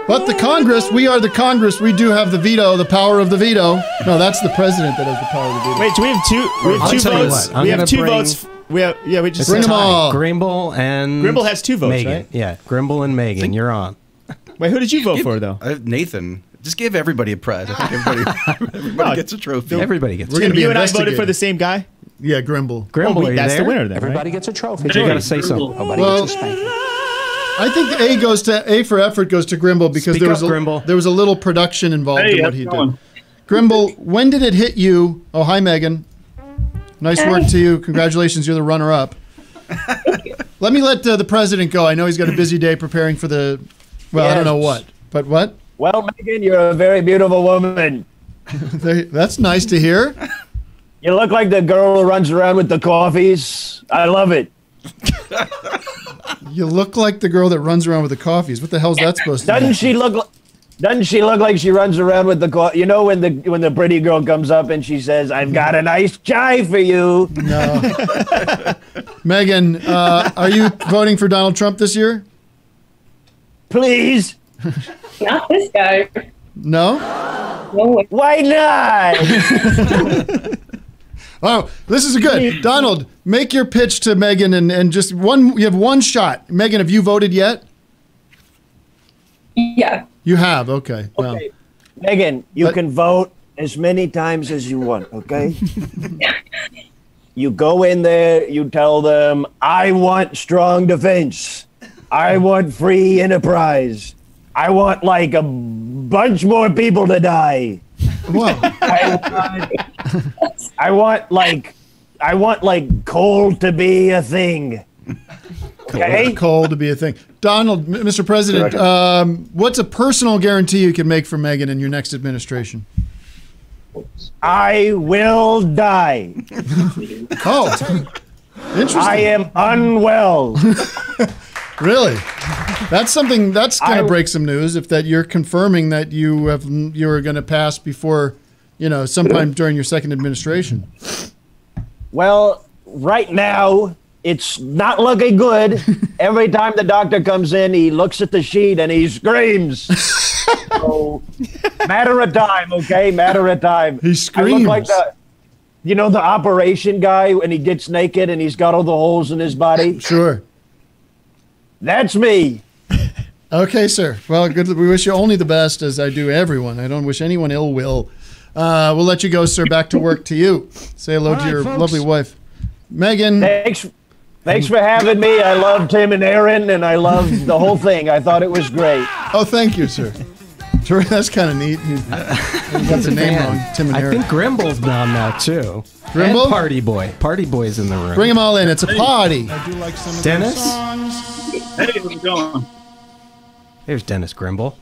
but the Congress, we are the Congress. We do have the veto, the power of the veto. No, that's the president that has the power of the veto. Wait, do we have two? We have I'll two votes. what, we have two bring- votes. We have yeah. We just Bring It's a 'em tie. all. Grimble and Grimble has two votes, Megan. right? Yeah, Grimble and Megan. You're on. Wait, who did you vote for though? Uh, Nathan. Just give everybody a prize. I think everybody, <laughs> everybody No, gets a trophy. Everybody gets. We're gonna be you and I voted for the same guy. Yeah, Grimble. Grimble, Oh, are that's there? the winner then. Everybody right? gets a trophy. You gotta say something. Nobody Well, gets a spanking. I think A goes to A for effort goes to Grimble because Speak there was up, a, Grimble. there was a little production involved Hey, in what he it did. Grimble, when did it hit you? Oh, hi Megan. Nice work to you. Congratulations, you're the runner-up. Let me let uh, the president go. I know he's got a busy day preparing for the. Well, I don't know what, but what? Well, Megan, you're a very beautiful woman. <laughs> That's nice to hear. You look like the girl who runs around with the coffees. I love it. You look like the girl that runs around with the coffees. What the hell's that supposed to Doesn't mean? she look? li- Doesn't she look like she runs around with the co- You know when the when the pretty girl comes up and she says, "I've got a nice chai for you." No. <laughs> Megan, uh, are you voting for Donald Trump this year? Please. <laughs> Not this guy. No. No. Why not? <laughs> Oh, this is a good. Donald, make your pitch to Megan and, and just one, you have one shot. Megan, have you voted yet? Yeah. You have, okay. Well, Megan, you But- can vote as many times as you want, okay? <laughs> you go in there, you tell them, I want strong defense. I want free enterprise. I want like a bunch more people to die. well, <laughs> I want, I want like I want like coal to be a thing. Okay? coal to be a thing. Donald, Mr. President, um, what's a personal guarantee you can make for Megan in your next administration? I will die. <laughs> Oh, interesting. I am unwell. <laughs> Really? That's something that's going to break some news. If that you're confirming that you have you are going to pass before, you know, sometime during your second administration. Well, right now, it's not looking good. <laughs> Every time the doctor comes in, he looks at the sheet and he screams. <laughs> so, matter of time, okay? Matter of time. He screams. I look like the, you know, the operation guy when he gets naked and he's got all the holes in his body. Sure. That's me. Okay, sir. Well, good. We wish you only the best, as I do everyone. I don't wish anyone ill will. Uh, we'll let you go, sir. Back to work to you. Say hello All to right, your folks. lovely wife, Megan. Thanks. Thanks for having me. I love Tim and Aaron, and I love the whole thing. I thought it was great. Oh, thank you, sir. That's kind of neat. You you got the name wrong, Tim and I Aaron. think Grimble's down now too. Grimble? And Partiboi. Party Boy's in the room. Bring them all in. It's a party. I do like some of Dennis? Those songs. Hey, how's it going? There's Dennis Grimble.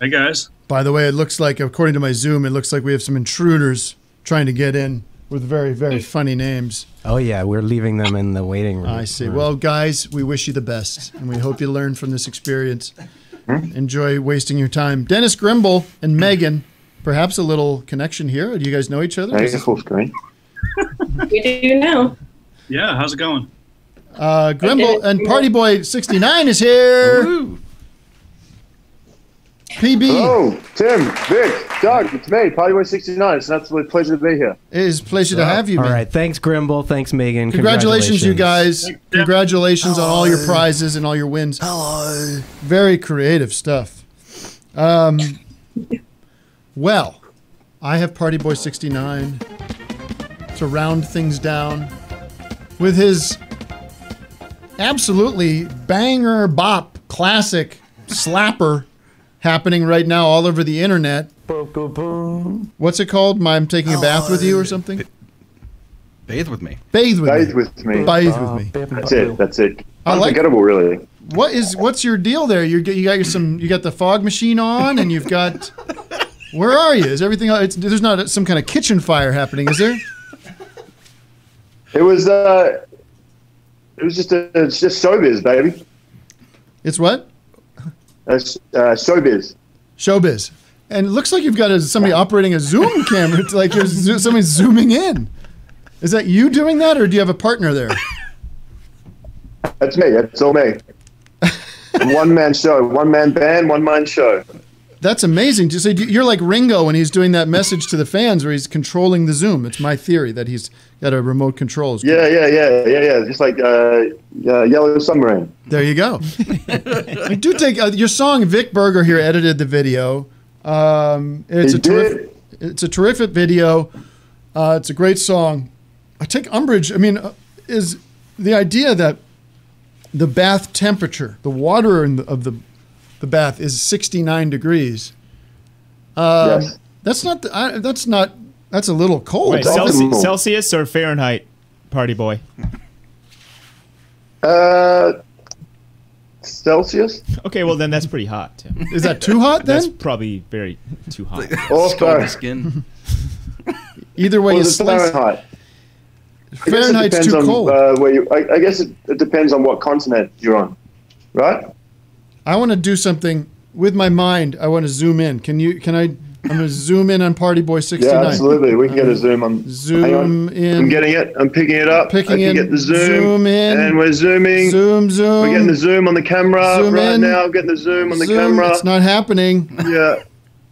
Hey guys. By the way, it looks like, according to my Zoom, it looks like we have some intruders trying to get in with very, very funny names. Oh yeah, we're leaving them in the waiting room. I see. Well, guys, we wish you the best, and we hope you learn from this experience. enjoy wasting your time. Dennis Grimble and Megan, perhaps a little connection here. Do you guys know each other? Hey, full screen. We do now. Yeah, how's it going? Uh, Grimble and Partiboi69 is here. PB. Hello, Tim, Vic, Doug. It's me, Partiboi69. It's an absolute pleasure to be here. It is a pleasure to have you, All man. right, thanks Grimble, thanks Megan. Congratulations, you guys. Congratulations on all your prizes and all your wins. Hello. Very creative stuff. Um, well, I have Partiboi69 to round things down with his absolutely banger bop classic slapper happening right now all over the internet. What's it called? My, I'm taking a bath with you or something? Bathe with me. Bathe with Bathe me. with me. Bathe with me. That's it. That's it. I like- Unforgettable, really. What is what's your deal there? You you got your some you got the fog machine on and you've got where are you? Is everything it's, there's not some kind of kitchen fire happening, is there? It was. uh It was just a. It's just showbiz, baby. It's what? That's uh, showbiz. Showbiz. And it looks like you've got a, somebody operating a zoom camera. It's <laughs> like you're zo- somebody's zooming in. Is that you doing that, or do you have a partner there? That's me. That's all me. <laughs> one man show, one man band, one man show. That's amazing. To say you're like Ringo when he's doing that message to the fans where he's controlling the zoom. It's my theory that he's got a remote control. Yeah, yeah, yeah, yeah, yeah. Just like uh, uh, Yellow Submarine. There you go. <laughs> I do take uh, your song. Vic Berger here edited the video. Um, it's He a terrific. It's a terrific video. Uh, it's a great song. I take umbrage. I mean, uh, is the idea that the bath temperature, the water in the, of the the bath is 69 degrees. Um, Yes. That's not. The, I, that's not. That's a little cold. Wait, Celsius, Celsius or Fahrenheit, Partiboi? Uh, Celsius. Okay, well then that's pretty hot. Tim. Is that too hot <laughs> That's then? probably very too hot. <laughs> Oh, Scald sorry. skin. <laughs> Either way, Well, it's slice. Fahrenheit. I guess Fahrenheit's too on, cold. Uh, where you, I, I guess it, it depends on what continent you're on, right? I want to do something with my mind. I want to zoom in. Can you? Can I? I'm going to zoom in on Partiboi69. Yeah, absolutely. We can get a zoom on. Zoom on. in. I'm getting it. I'm picking it up. Picking I can in. get the zoom. Zoom in. And we're zooming. Zoom, zoom. We're getting the zoom on the camera Zoom right in. now. Getting the zoom on the Zoom. camera. It's not happening. Yeah.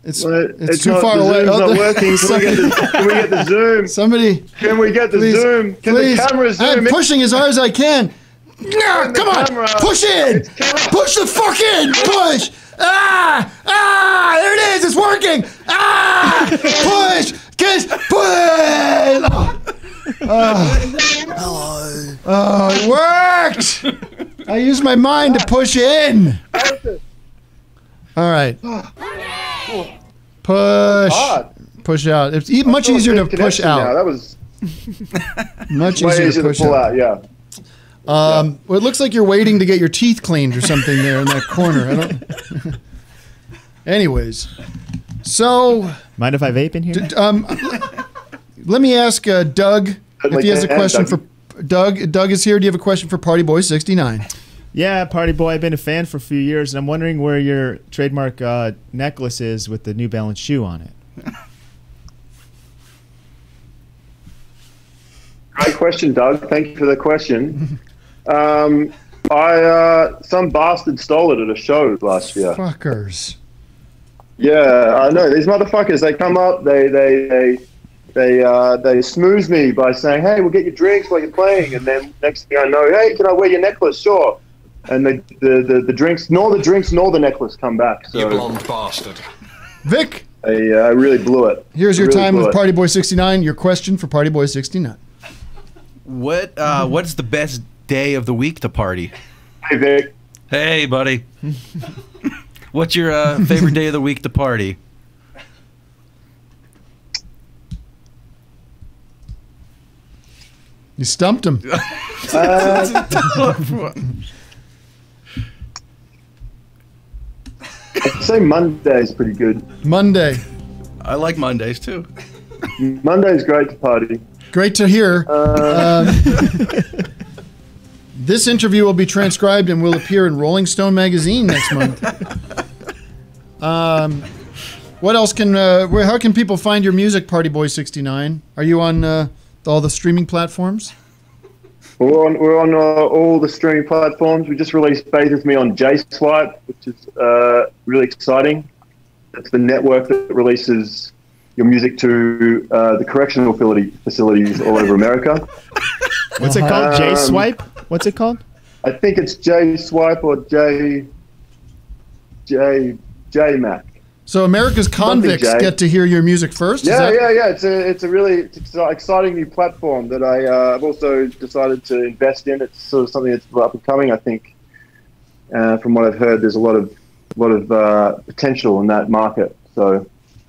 It's Well, it's, too not, far away. Zoom's Oh, not working. Can we, get the, <laughs> can we get the zoom? Somebody. Can we get the Please, zoom? Can please. the camera zoom? I'm in? pushing as hard as I can. Yeah, come on, camera. push in, push the fuck in, push. Ah, ah, there it is, it's working. Ah, push, kiss, push. Oh, oh, oh, it worked. I used my mind to push in. All right, push, puch out. It's e- much easier to push now. out. That was Much <laughs> easier to to push pull out. out. Yeah. Um, well, it looks like you're waiting to get your teeth cleaned or something there in that corner. I don't. <laughs> Anyways, so Mind if I vape in here? d- um, let me ask uh, Doug if like he has a question Doug. for Doug. Doug is here. Do you have a question for Partiboi sixty nine? Yeah, Partiboi. I've been a fan for a few years, and I'm wondering where your trademark uh, necklace is with the New Balance shoe on it. Great question, Doug. Thank you for the question. <laughs> Um, I uh, some bastard stole it at a show last year. Fuckers. Yeah, I know these motherfuckers. They come up, they they they they uh, they smooth me by saying, "Hey, we'll get you drinks while you're playing," and then next thing I know, "Hey, can I wear your necklace?" Sure. And the the, the, the drinks, nor the drinks, nor the necklace come back. So You blonde bastard. Vic, I uh, really blew it. here's your Really time with it. Party Boy sixty nine. Your question for Partiboi sixty nine. What uh, What's the best day of the week to party? Hey, Vic. Hey, buddy. What's your uh, favorite day of the week to party? You stumped him. I'd say Monday's pretty good. Monday. I like Mondays too. Monday's great to party. Great to hear. Uh, Um, <laughs> this interview will be transcribed and will appear in Rolling Stone magazine next month. <laughs> Um, what else can? Uh, where, how can people find your music, Partiboi sixty nine? Are you on uh, all the streaming platforms? We're on, we're on uh, all the streaming platforms. We just released Bathe With Me on JSwipe, which is uh, really exciting. It's the network that releases your music to uh, the correctional facility, facilities all over America. <laughs> What's it called? J Um, Swipe? What's it called? I think it's J Swipe or J J J Mac. So America's convicts Jay. get to hear your music first. Yeah, that- yeah, yeah. It's a it's a really it's an exciting new platform that I uh, I've also decided to invest in. It's sort of something that's up and coming. I think uh, from what I've heard, there's a lot of lot of uh, potential in that market. So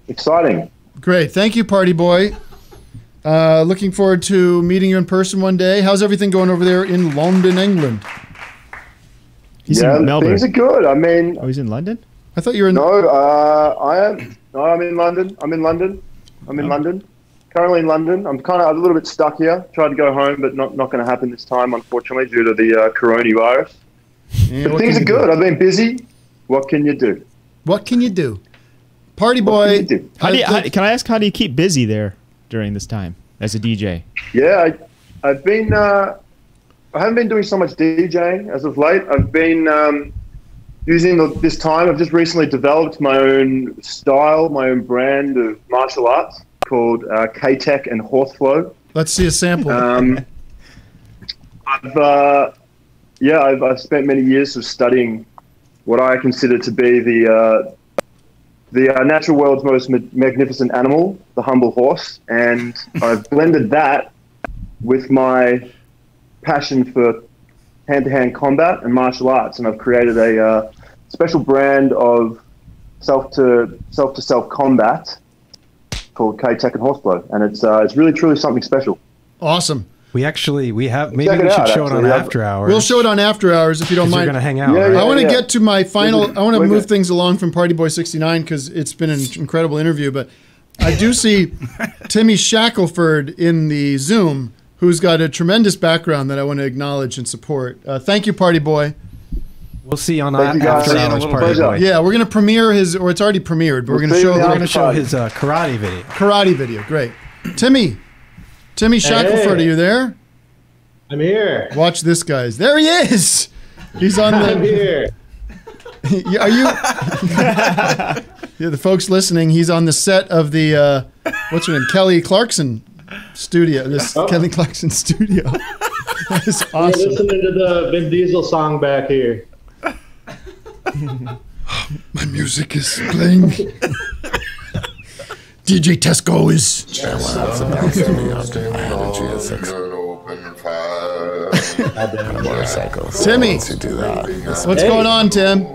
exciting. Great. Thank you, Partiboi. Uh, looking forward to meeting you in person one day. How's everything going over there in London, England? He's yeah, in Melbourne. things are good. I mean, Oh, he's in London? I thought you were in. no, uh, I am. No, I'm in London. I'm in London. I'm in London. Currently in London. I'm kind of a little bit stuck here. Tried to go home, but not not going to happen this time, unfortunately, due to the uh, coronavirus. Yeah, but things are good. do? I've been busy. What can you do? What can you do? Party What can Boy. do? How do you, how, can I ask how do you keep busy there during this time as a DJ? Yeah, I, I've been. Uh, I haven't been doing so much DJing as of late. I've been um, using the, this time. I've just recently developed my own style, my own brand of martial arts called uh, K-Tech and Horseflow. Let's see a sample. Um, I've, uh, yeah, I've, I've spent many years of studying what I consider to be the uh, the uh, natural world's most ma- magnificent animal, the humble horse, and <laughs> I've blended that with my passion for hand-to-hand combat and martial arts, and I've created a uh, special brand of self to self to self combat called K Tech and Horseflow, and it's uh, it's really truly something special. Awesome. We actually we have maybe Check we should out, show it on actually. after hours. We'll show it on after hours if you don't 'Cause you're mind. gonna hang out, Yeah, right? yeah, I want to yeah. get to my final. I want to move things along from Partiboi69 because it's been an <laughs> incredible interview. But I do see Timmy Shackelford in the Zoom, who's got a tremendous background that I want to acknowledge and support. Uh, thank you, Partiboi. We'll see you on Thank you, guys. after See you in a hours Partiboi. Yeah, we're gonna premiere his, or it's already premiered, but we're We'll gonna show in the the We're gonna show his uh, karate video. karate video. Great, Timmy. Timmy Shackelford, are you there? I'm here. Watch this, guys. There he is. He's on the. <laughs> I'm here. <laughs> Are you? <laughs> yeah, the folks listening. He's on the set of the uh, what's her name, Kelly Clarkson studio. This Oh. Kelly Clarkson studio. That's We're listening to the Vin Diesel song back here. My music is playing. DJ Tesco is. Timmy, what's Hey. going on, Tim?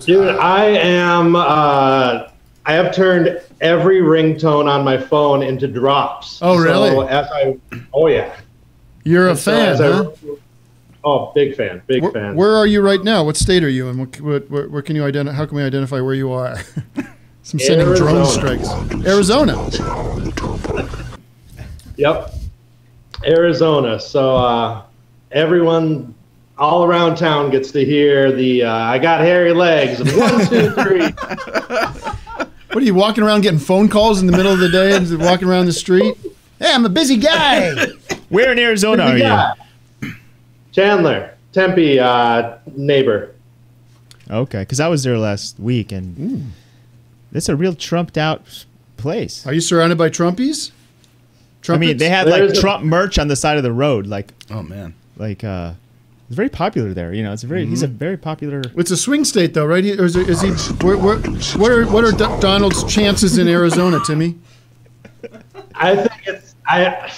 Dude, I am. Uh, I have turned every ringtone on my phone into drops. Oh, really? So as I, oh yeah. You're a So fan, as I- huh? oh, big fan, big Where, fan. where are you right now? What state are you in? What, what, where, where can you identify? How can we identify where you are? <laughs> Some sending drone strikes. Arizona. Yep. Arizona. So uh, everyone all around town gets to hear the uh, "I got hairy legs." One, two, <laughs> three. What are you walking around getting phone calls in the middle of the day and walking around the street? Hey, I'm a busy guy. Where in Arizona are you? Chandler, Tempe uh, neighbor. Okay, because I was there last week, and it's a real trumped out place. Are you surrounded by Trumpies? I mean, they had like a- Trump merch on the side of the road, like Oh man. like uh, it's very popular there. You know, it's a very he's a very popular. It's a swing state, though, right? Or is, it, is he? Where, where, what are what are Do- Donald's chances in Arizona, Timmy? I think it's I.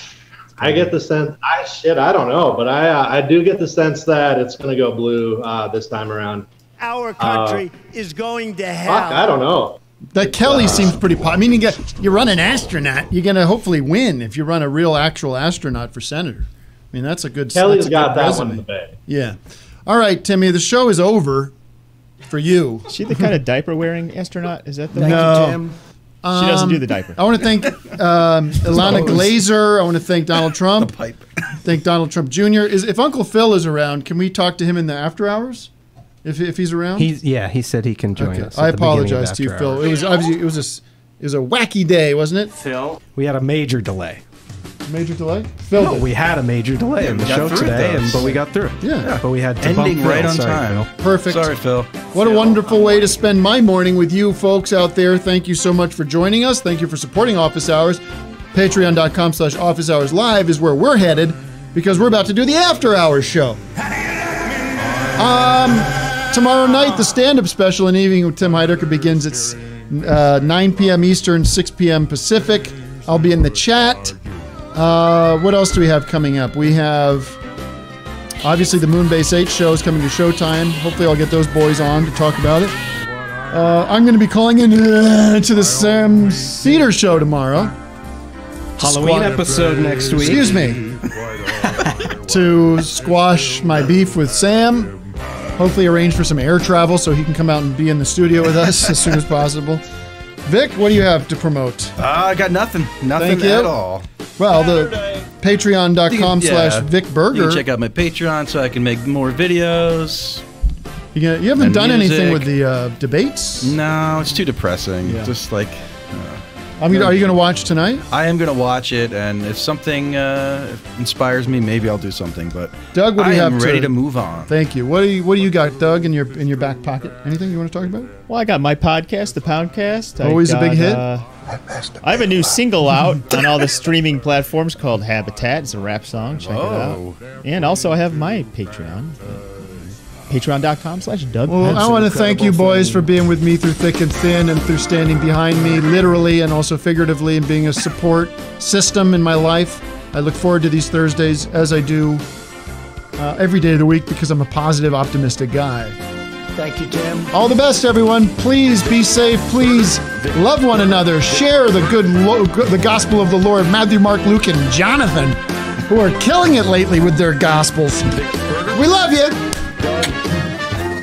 I get the sense. I shit. I don't know, but I uh, I do get the sense that it's going to go blue uh, this time around. Our country is going to hell. Fuck, I don't know. That Kelly seems pretty. Po- I mean, you get you run an astronaut, you're gonna hopefully win if you run a real actual astronaut for senator. I mean, that's a good. Kelly's that's a got good that resume. one in the bag. Yeah. All right, Timmy. The show is over for you. Is she the kind of diaper wearing astronaut? Is that the No. one? She doesn't do the diaper. I want to thank um, <laughs> Ilana Glazer. I want to thank Donald Trump. pipe. Thank Donald Trump Jr. Is if Uncle Phil is around, can we talk to him in the after hours? If, if he's around. He's yeah. He said he can join Okay. us. I at the beginning of apologize to you, After Phil. Hours. It was obviously it was a s- it was a wacky day, wasn't it? Phil. We had a major delay. Major delay. Phil. No, we had a major delay Yeah, in the show today, and but we got through it. Yeah. but we had to Ending bump right on Sorry, time. Phil. Perfect. Sorry, Phil. What a wonderful way to spend my morning with you folks out there. Thank you so much for joining us. Thank you for supporting Office Hours. Patreon.com slash Office Hours Live is where we're headed because we're about to do the After Hours show. Um, tomorrow night, the stand-up special in evening with Tim Heidecker begins at uh, 9 p.m. Eastern, 6 p.m. Pacific. I'll be in the chat. Uh, what else do we have coming up? We have obviously the Moonbase 8 show is coming to Showtime. Hopefully, I'll get those boys on to talk about it. Uh, I'm going to be calling in uh, to the Sam Seder show tomorrow. Halloween Squat- episode next week. Excuse me. <laughs> to squash my beef with Sam. Hopefully, arrange for some air travel so he can come out and be in the studio with us as soon as possible. Vic, what do you have to promote? Uh, I got nothing. Nothing Thank you. at all. Well, the patreon.com Yeah. slash Vic You Berger. can check out my Patreon so I can make more videos. You, gonna- you haven't and done anything with the uh, debates? No, it's too depressing. Yeah. Just like. I mean, are you going to watch tonight? I am gonna watch it, and if something uh, inspires me, maybe I'll do something. But Doug, what do you I you am have ready to- to move on. Thank you. What do you What do you got, Doug, in your in your back pocket? Anything you want to talk about? Well, I got my podcast, the Poundcast. I Always a big hit? uh, I have a new single out on all the streaming platforms called Habitat. It's a rap song. Check Whoa. it out. And also, I have my Patreon. Patreon.com slash Doug Well, I want to thank you boys for being with me through thick and thin and through standing behind me, literally and also figuratively, and being a support system in my life. I look forward to these Thursdays as I do uh, every day of the week because I'm a positive, optimistic guy. Thank you, Tim. All the best, everyone. Please be safe. Please love one another. Share the good, lo- the gospel of the Lord. Matthew, Mark, Luke, and Jonathan, who are killing it lately with their gospels. We love you. Doug,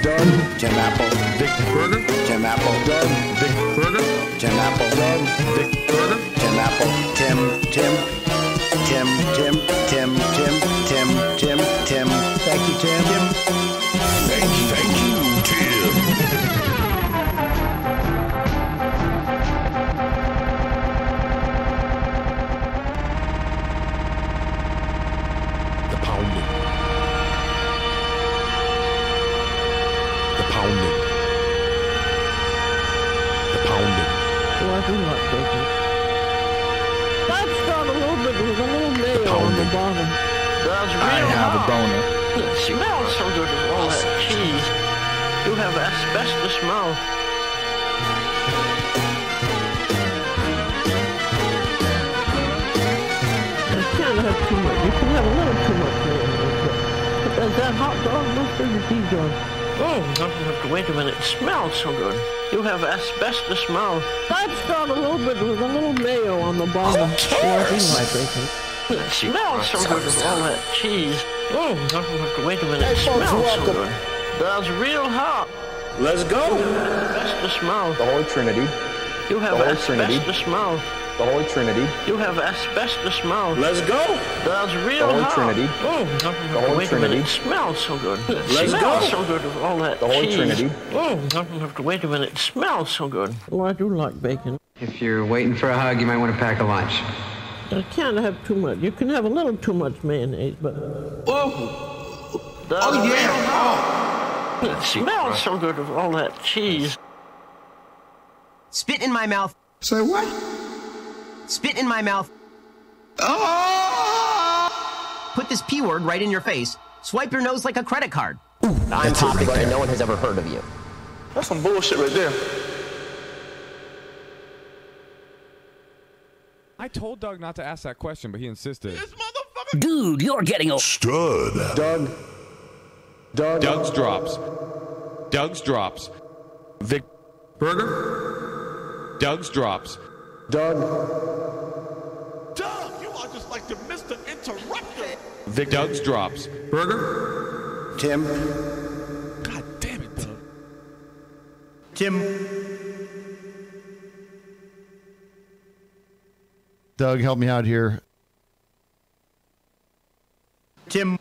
Doug, Jim Apple, Vic Berger, Jim Apple, Doug, Dick Burger, Jim Apple, Doug, Dick Burger, Jim Apple, Tim, Tim. Have a hot. It smells so good with all that cheese. You have asbestos mouth. You can't have too much. You can have a little too much mayonnaise. But, but does that hot dog mustard or Dijon? Oh, nothing have to wait a minute. It smells so good. You have asbestos mouth. That's got a little bit with a little mayo on the bottom. Who cares? like bacon. It smells so good with all that cheese. Oh, nothing have to wait a minute. Hey, folks, smells so uh, good. That's real hot. Let's go. Asbestos mouth. The Holy Trinity. You have The Holy Trinity. asbestos mouth. The Holy Trinity. You have asbestos mouth. Let's go. That's real The Holy hot. Trinity. Oh, nothing The have to Holy wait a Trinity. minute. It smells so good. It Let's smells go. so good with all that The Holy cheese. Trinity. Oh, nothing have to wait a minute. It smells so good. Oh, I do like bacon. If you're waiting for a hug, you might want to pack a lunch. I can't have too much. You can have a little too much mayonnaise, but. Oh! oh, yeah! It smells so good with all that cheese. Spit in my mouth. Say what? Spit in my mouth. Oh! Put this P word right in your face. Swipe your nose like a credit card. Ooh, I'm Topic, and no one has ever heard of you. That's some bullshit right there. I told Doug not to ask that question, but he insisted. Dude, you're getting a stud. Doug. Doug. Doug's drops. Doug's drops. Vic Berger. Doug's drops. Doug. Doug, you are just like the Mr. Interrupter. Vic Doug's drops. Berger. Tim. God damn it, Doug. Tim. Doug, help me out here. Tim.